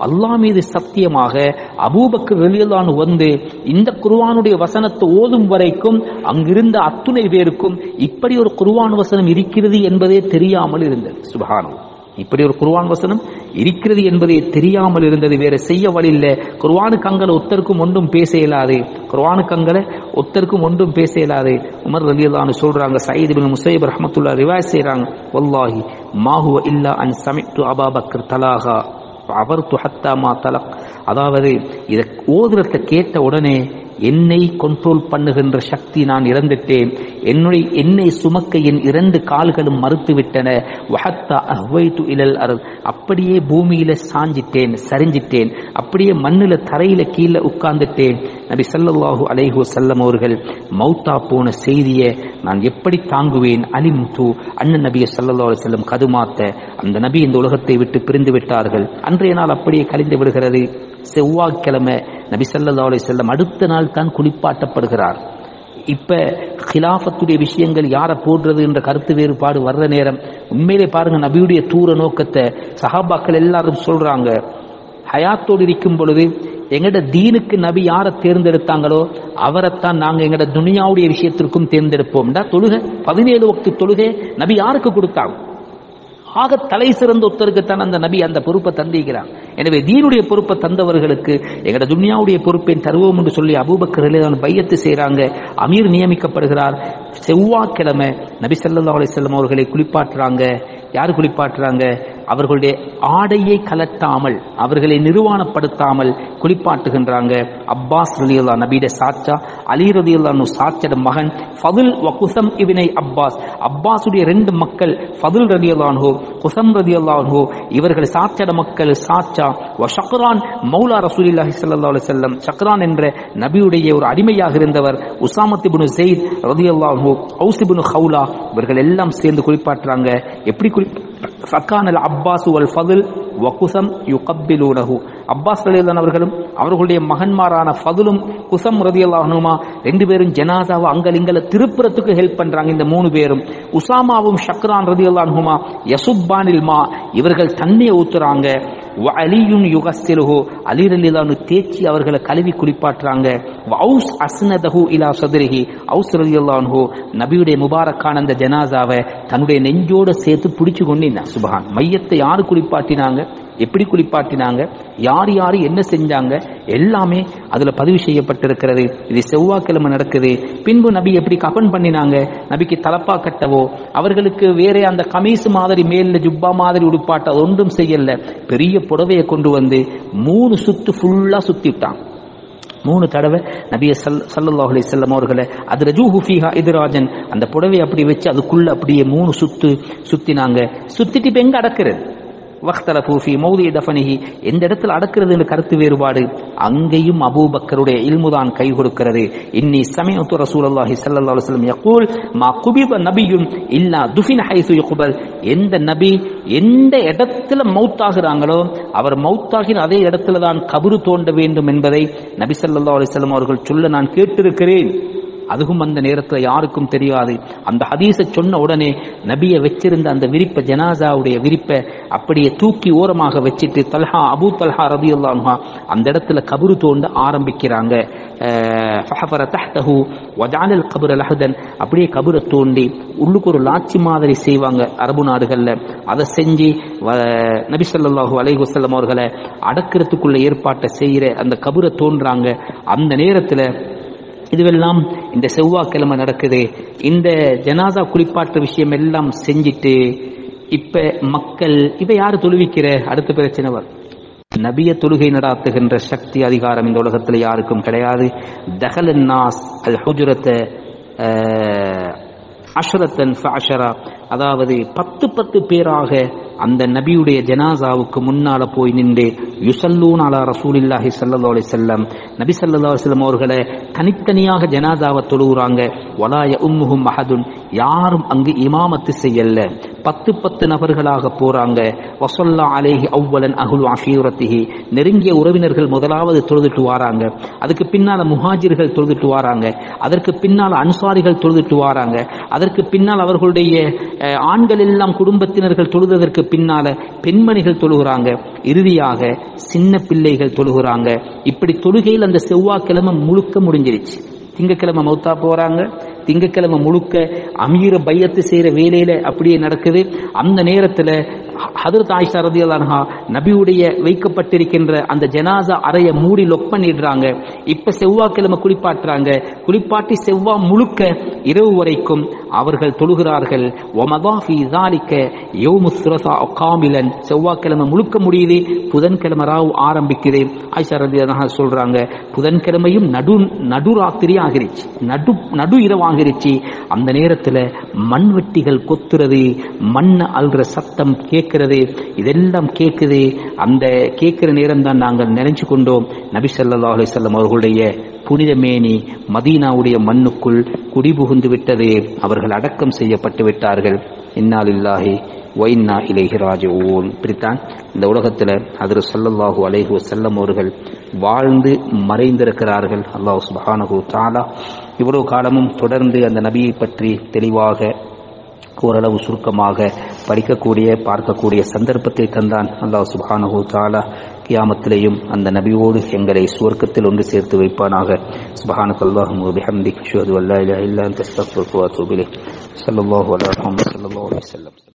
அல்லாஹ் மீது சத்தியமாக அபூபக்கர் ரலியல்லான்னு வந்து இந்த குருவானுடைய வசனத்தை ஓதும் வரைக்கும் அங்கிருந்த அத்துணை பேருக்கும் இப்படி ஒரு குருவான் வசனம் இருக்கிறது என்பதே தெரியாமல் இருந்தது. சுபானம் இப்படி ஒரு குர்ஆன் வசனம் இருக்கிறது என்பதே தெரியாமல் இருந்தது. வேற செய்ய வழி இல்ல. குர்ஆனுக்கு அங்கல ஒத்தருக்கும் ஒன்றும் பேச இயலாது. குர்ஆனுக்கு அங்கல ஒத்தருக்கும் ஒன்றும் பேச இயலாது. உமர் ரலியல்லான்னு சொல்றாங்க சயீத் பின் முசைப் ரஹமத்துல்லா ரிவாய் செய்றாங்க வல்லாஹி மாஹுவ இல்லா அன் சமிட்டு அபா பக்ர் தலாகா அவர் ஹத்தா மா தலக். அதாவது இதை ஓதுறத கேட்ட உடனே என்னை கண்ட்ரோல் பண்ணுகின்ற சக்தி நான் இறந்துட்டேன். என்னுடைய என்னை சுமக்க என் இரண்டு கால்களும் மறுத்து விட்டன வஹத்தா அஹ்வைத்து இலல் அருள் அப்படியே பூமியில சாஞ்சிட்டேன் சரிஞ்சிட்டேன். அப்படியே மண்ணில் தரையில கீழே உட்கார்ந்துட்டேன். நபி சல்லாஹூ அலைஹு செல்லம் அவர்கள் மௌத்தா போன செய்தியை நான் எப்படி தாங்குவேன்? அலிம் தூ அண்ணன் நபியை ஸல்லல்லாஹு செல்லம் கதுமாத்த. அந்த நபி இந்த உலகத்தை விட்டு பிரிந்து விட்டார்கள். அன்றைய நாள் அப்படியே கழிந்து விடுகிறது. செவ்வாய்க்கிழமை நபி அலி செல்லம் அடுத்த நாள் தான் குளிப்பாட்டப்படுகிறார். இப்ப ஹிலாஃபத்துடைய விஷயங்கள் யாரை போடுறது என்ற கருத்து வேறுபாடு வர்ற நேரம் உண்மையிலே பாருங்க நபியுடைய தூர நோக்கத்தை சஹாபாக்கள் எல்லாரும் சொல்றாங்க. ஹயாத்தோடு இருக்கும் பொழுது எங்கட தீனுக்கு நபி யாரை தேர்ந்தெடுத்தாங்களோ அவரைத்தான் நாங்கள் எங்கட துனியாவுடைய விஷயத்திற்கும் தேர்ந்தெடுப்போம்டா தொழுகை பதினேழு வக்து தொழுகை நபி யாருக்கு கொடுத்தாங்க? ஆக தலை சிறந்த ஒருத்தருக்குத்தான் அந்த நபி அந்த பொறுப்பை தந்திருக்கிறான். எனவே தீனுடைய பொறுப்பை தந்தவர்களுக்கு எங்கட துன்யாவுடைய பொறுப்பை தருவோம் என்று சொல்லி அபூபக்கர் ரலியல்லாஹு பையத்து செய்கிறாங்க அமீர் நியமிக்கப்படுகிறார். செவ்வாய்க்கிழமை நபி சல்லா அலிசல்லம் அவர்களை குளிப்பாட்டுறாங்க. யார் குளிப்பாட்டுறாங்க? அவர்களுடைய ஆடையை கலட்டாமல் அவர்களை நிர்வாணப்படுத்தாமல் குளிப்பாட்டுகின்றாங்க. அப்பாஸ் ரலியுல்லா நபீட சாச்சா அலி ரலியுல்லானு சாச்சட மகன் ஃபதுல் வ குசம் இவினை அப்பாஸ். அப்பாஸுடைய ரெண்டு மக்கள் ஃபதுல் ரலியல்லானு குசம் ரலியல்லானு இவர்கள் சாச்சட மக்கள் சாச்சா வ ஷக்ரான் மௌலா ரசூலில்லாஹி ஸல்லல்லாஹு அலைஹி வஸல்லம். ஷக்ரான் என்ற நபியுடைய ஒரு அடிமையாக இருந்தவர் உசாமத் இப்னு ஸெய்த் ரலியல்லாஹு ஔஸ் இப்னு ஹவுலா இவர்கள் எல்லாம் சேர்ந்து குளிப்பாட்டுறாங்க. எப்படி குளிப்பா ஃபக்கான் அல் அப்பாஸ் வல் ஃபதுல் வகுசம் யுகப்பிலூனஹு அப்பாஸ் ரலியல்லான் அவர்களும் அவர்களுடைய மகன்மாரான ஃபதுலும் குசம் ரதியல்லாஹனுமா ரெண்டு பேரும் ஜனாசாவை அங்கலிங்களை திருப்புறத்துக்கு ஹெல்ப் பண்றாங்க இந்த மூணு பேரும். உசாமாவும் ஷக்ரான் ரதியல்லாஹுமா யசுப்பானில் மா இவர்கள் தண்ணியை ஊத்துறாங்க. வ அலியுன் யுகஸ்திலுஹு அலி ரலியல்லானு தேய்ச்சி அவர்களை கழுவி குளிப்பாட்டுறாங்க. வவுஸ் அஸ்னதஹு இலா சதுரிஹி அவுஸ் ரலியல்லாஹு நபியுடைய முபாரக்கான அந்த ஜனாசாவை தன்னுடைய நெஞ்சோட சேர்த்து பிடிச்சு கொண்டு சுபஹான் மையத்தை யாரு குளிப்பாட்டினாங்க? எப்படி குளிப்பாட்டினாங்க? யார் யார் என்ன செஞ்சாங்க? எல்லாமே அதுல பதிவு செய்யப்பட்டிருக்கிறது. இது செவ்வாய்க்கிழமை நடக்குது. பின்பு நபி எப்படி கஃபன் பண்ணினாங்க? நபிக்கு தலப்பா கட்டவோ? அவர்களுக்கு வேற அந்த கமீஸ் மாதிரி மேல ஜுப்பா மாதிரி உடுப்பாட்ட ஒன்றும் செய்யல. பெரிய புடவையை கொண்டு வந்து மூணு சுத்து ஃபுல்லா சுத்திட்டான் மூணு தடவை நபிய சல் சல்லல்லாஹு அலி செல்லம் அவர்களை அது ரஜூஹு ஹுஃபிஹா இதுராஜன் அந்த புடவை அப்படி வச்சு அதுக்குள்ள அப்படியே மூணு சுத்து சுத்தினாங்க. சுத்திட்டு இப்போ எங்க அடக்குறது? வக்தலஃபு ஃபீ மௌதி தஃபனிஹி. எந்த இடத்துல அடக்கிறதுன்னு கருத்து வேறுபாடு? அங்கேயும் அபூபக்கருடைய இல்முதான் கை கொடுக்கிறது. இன்னி சமயத்து ரசூலல்லாஹி சல்லல்லாஹு அலைஹி வஸல்லம் யகூல் மா குபிப நபியும் இல்லா துஃபின ஹைசு யுக்பல். எந்த நபி எந்த இடத்துல மௌத்தாகிறாங்களோ அவர் மௌத்தாகிற அதே இடத்துல தான் கபரு தோண்ட வேண்டும் என்பதை நபி சல்லல்லாஹு அலைஹி வஸல்லம் அவர்கள் சொல்ல நான் கேட்டிருக்கிறேன். அதுவும் அந்த நேரத்தில் யாருக்கும் தெரியாது. அந்த ஹதீஸை சொன்ன உடனே நபியை வச்சிருந்த அந்த விரிப்பை ஜனாசாவுடைய விரிப்பை அப்படியே தூக்கி ஓரமாக வச்சுட்டு தல்ஹா அபு தல்ஹா ரதியுல்லாஹா அந்த இடத்துல கபரு தோண்ட ஆரம்பிக்கிறாங்க. அப்படியே கபரை தோண்டி உள்ளுக்கு ஒரு லாட்சி மாதிரி செய்வாங்க அரபு நாடுகளில். அதை செஞ்சு நபி ஸல்லல்லாஹு அலைஹி அவர்களை அடக்கிறதுக்குள்ள ஏற்பாட்டை செய்கிற அந்த கபரை தோன்றாங்க. அந்த நேரத்தில் இதுவெல்லாம் இந்த செவ்வாய்க்கிழமை நடக்குது. இந்த ஜனாதா குளிப்பாட்டு விஷயம் எல்லாம் செஞ்சிட்டு இப்ப மக்கள் இப்ப யாரு தொழுவிக்கிற? அடுத்த பிரச்சனை வரும் நபிய தொழுகை நடாத்துகின்ற சக்தி அதிகாரம் இந்த உலகத்துல யாருக்கும் கிடையாது. தகல் நாஸ் அல் ஹுஜுரத்தை அஷரத்தன் ஃபஷரா அதாவது பத்து பத்து பேராக அந்த நபியுடைய ஜனாசாவுக்கு முன்னால போய் நின்று யுசல்லூன் அலா ரசூலில்லாஹி ஸல்லல்லாஹு அலி செல்லம் நபி ஸல்லல்லாஹு அலைஹி அவர்களை தனித்தனியாக ஜனாசாவை தொழுகிறாங்க வலாய உம்முஹும் மஹதுன் யாரும் அங்கு இமாமத்து செய்யல. பத்து பத்து நபர்களாக போறாங்க. வசல்லா அலேஹி அவ்வலன் அகுல் அஷீரத்திஹி. நெருங்கிய உறவினர்கள் முதலாவது தொழுதுட்டு வாராங்க. அதுக்கு பின்னால முஹாஜிர்கள் தொழுதுட்டு வாராங்க. அதற்கு பின்னால் அன்சாரிகள் தொழுதுட்டு வாராங்க. அதற்கு பின்னால் அவர்களுடைய ஆண்கள் எல்லாம் குடும்பத்தினர்கள் தொழுததற்கு பின்னால பெண்மணிகள் தொழுகிறாங்க. இறுதியாக சின்ன பிள்ளைகள் தொழுகிறாங்க. இப்படி தொழுகையில் அந்த செவ்வாய்க்கிழமை முழுக்க முடிஞ்சிருச்சு. திங்கக்கிழமை மௌத்தா போறாங்க. திங்கக்கிழமை முழுக்க அமீர பையத்து செய்யற வேலையில அப்படியே நடக்குது. அந்த நேரத்துல ஹதரத் ஆயிஷா ரதி அல்லாஹா நபியுடைய வைக்கப்பட்டிருக்கின்ற அந்த ஜனாசா அறையை மூடி லொக் பண்ணிடுறாங்க. இப்ப செவ்வாய்க்கிழமை குளிப்பாட்டுறாங்க. குளிப்பாட்டி செவ்வா முழுக்க இரவு வரைக்கும் அவர்கள் தொழுகிறார்கள். ஒமதாஃபி தாலிக்க யோமு சுரசா காமிலன். செவ்வாய்க்கிழமை முழுக்க முடியுது. புதன்கிழமை ராவ் ஆரம்பிக்குது. ஆயிஷா ரதி அல்லாஹா சொல்றாங்க புதன்கிழமையும் நடு நடுராத்திரி ஆகிருச்சு. நடு நடு இரவு ஆகிருச்சு. அந்த நேரத்தில் மண்வெட்டிகள் கொத்துறது மண் அல்ற சத்தம் கேட்க கேட்கிறது இதெல்லாம் கேட்குது. அந்த கேட்கிற நேரம் தான் நாங்கள் நினைச்சு கொண்டோம். நபி சல்லா அலிசல்லம் அவர்களுடைய புனித மேனி மதீனாவுடைய மண்ணுக்குள் குடிபுகுந்து விட்டது. அவர்கள் அடக்கம் செய்யப்பட்டு விட்டார்கள். இன்னாலில்லாஹி இலேஹி ராஜ ஓன் இப்படித்தான் இந்த உலகத்தில் அதில் சல்லல்லாஹு அலேஹு செல்லம் அவர்கள் வாழ்ந்து மறைந்திருக்கிறார்கள். அல்லாஹ் சுப்ஹானஹு தாலா இவ்வளவு காலமும் தொடர்ந்து அந்த நபியை பற்றி தெளிவாக ஓரளவு சுருக்கமாக படிக்கக்கூடிய பார்க்கக்கூடிய சந்தர்ப்பத்தை தந்தான் அல்லாஹ் சுப்ஹானஹு தாலா கியாமத்திலேயும் அந்த நபியோடு எங்களை சுவர்க்கத்தில் ஒன்று சேர்த்து வைப்பானாக. சுப்ஹானக அல்லாஹும்ம வ பிஹம்திக. அஷ்ஹது அன் லா இலாஹா இல்லா அன்த. அஸ்தக்ஃபிருக வ அத்தூபு இலைக். ஸல்லல்லாஹு அலைஹி வஸல்லம்.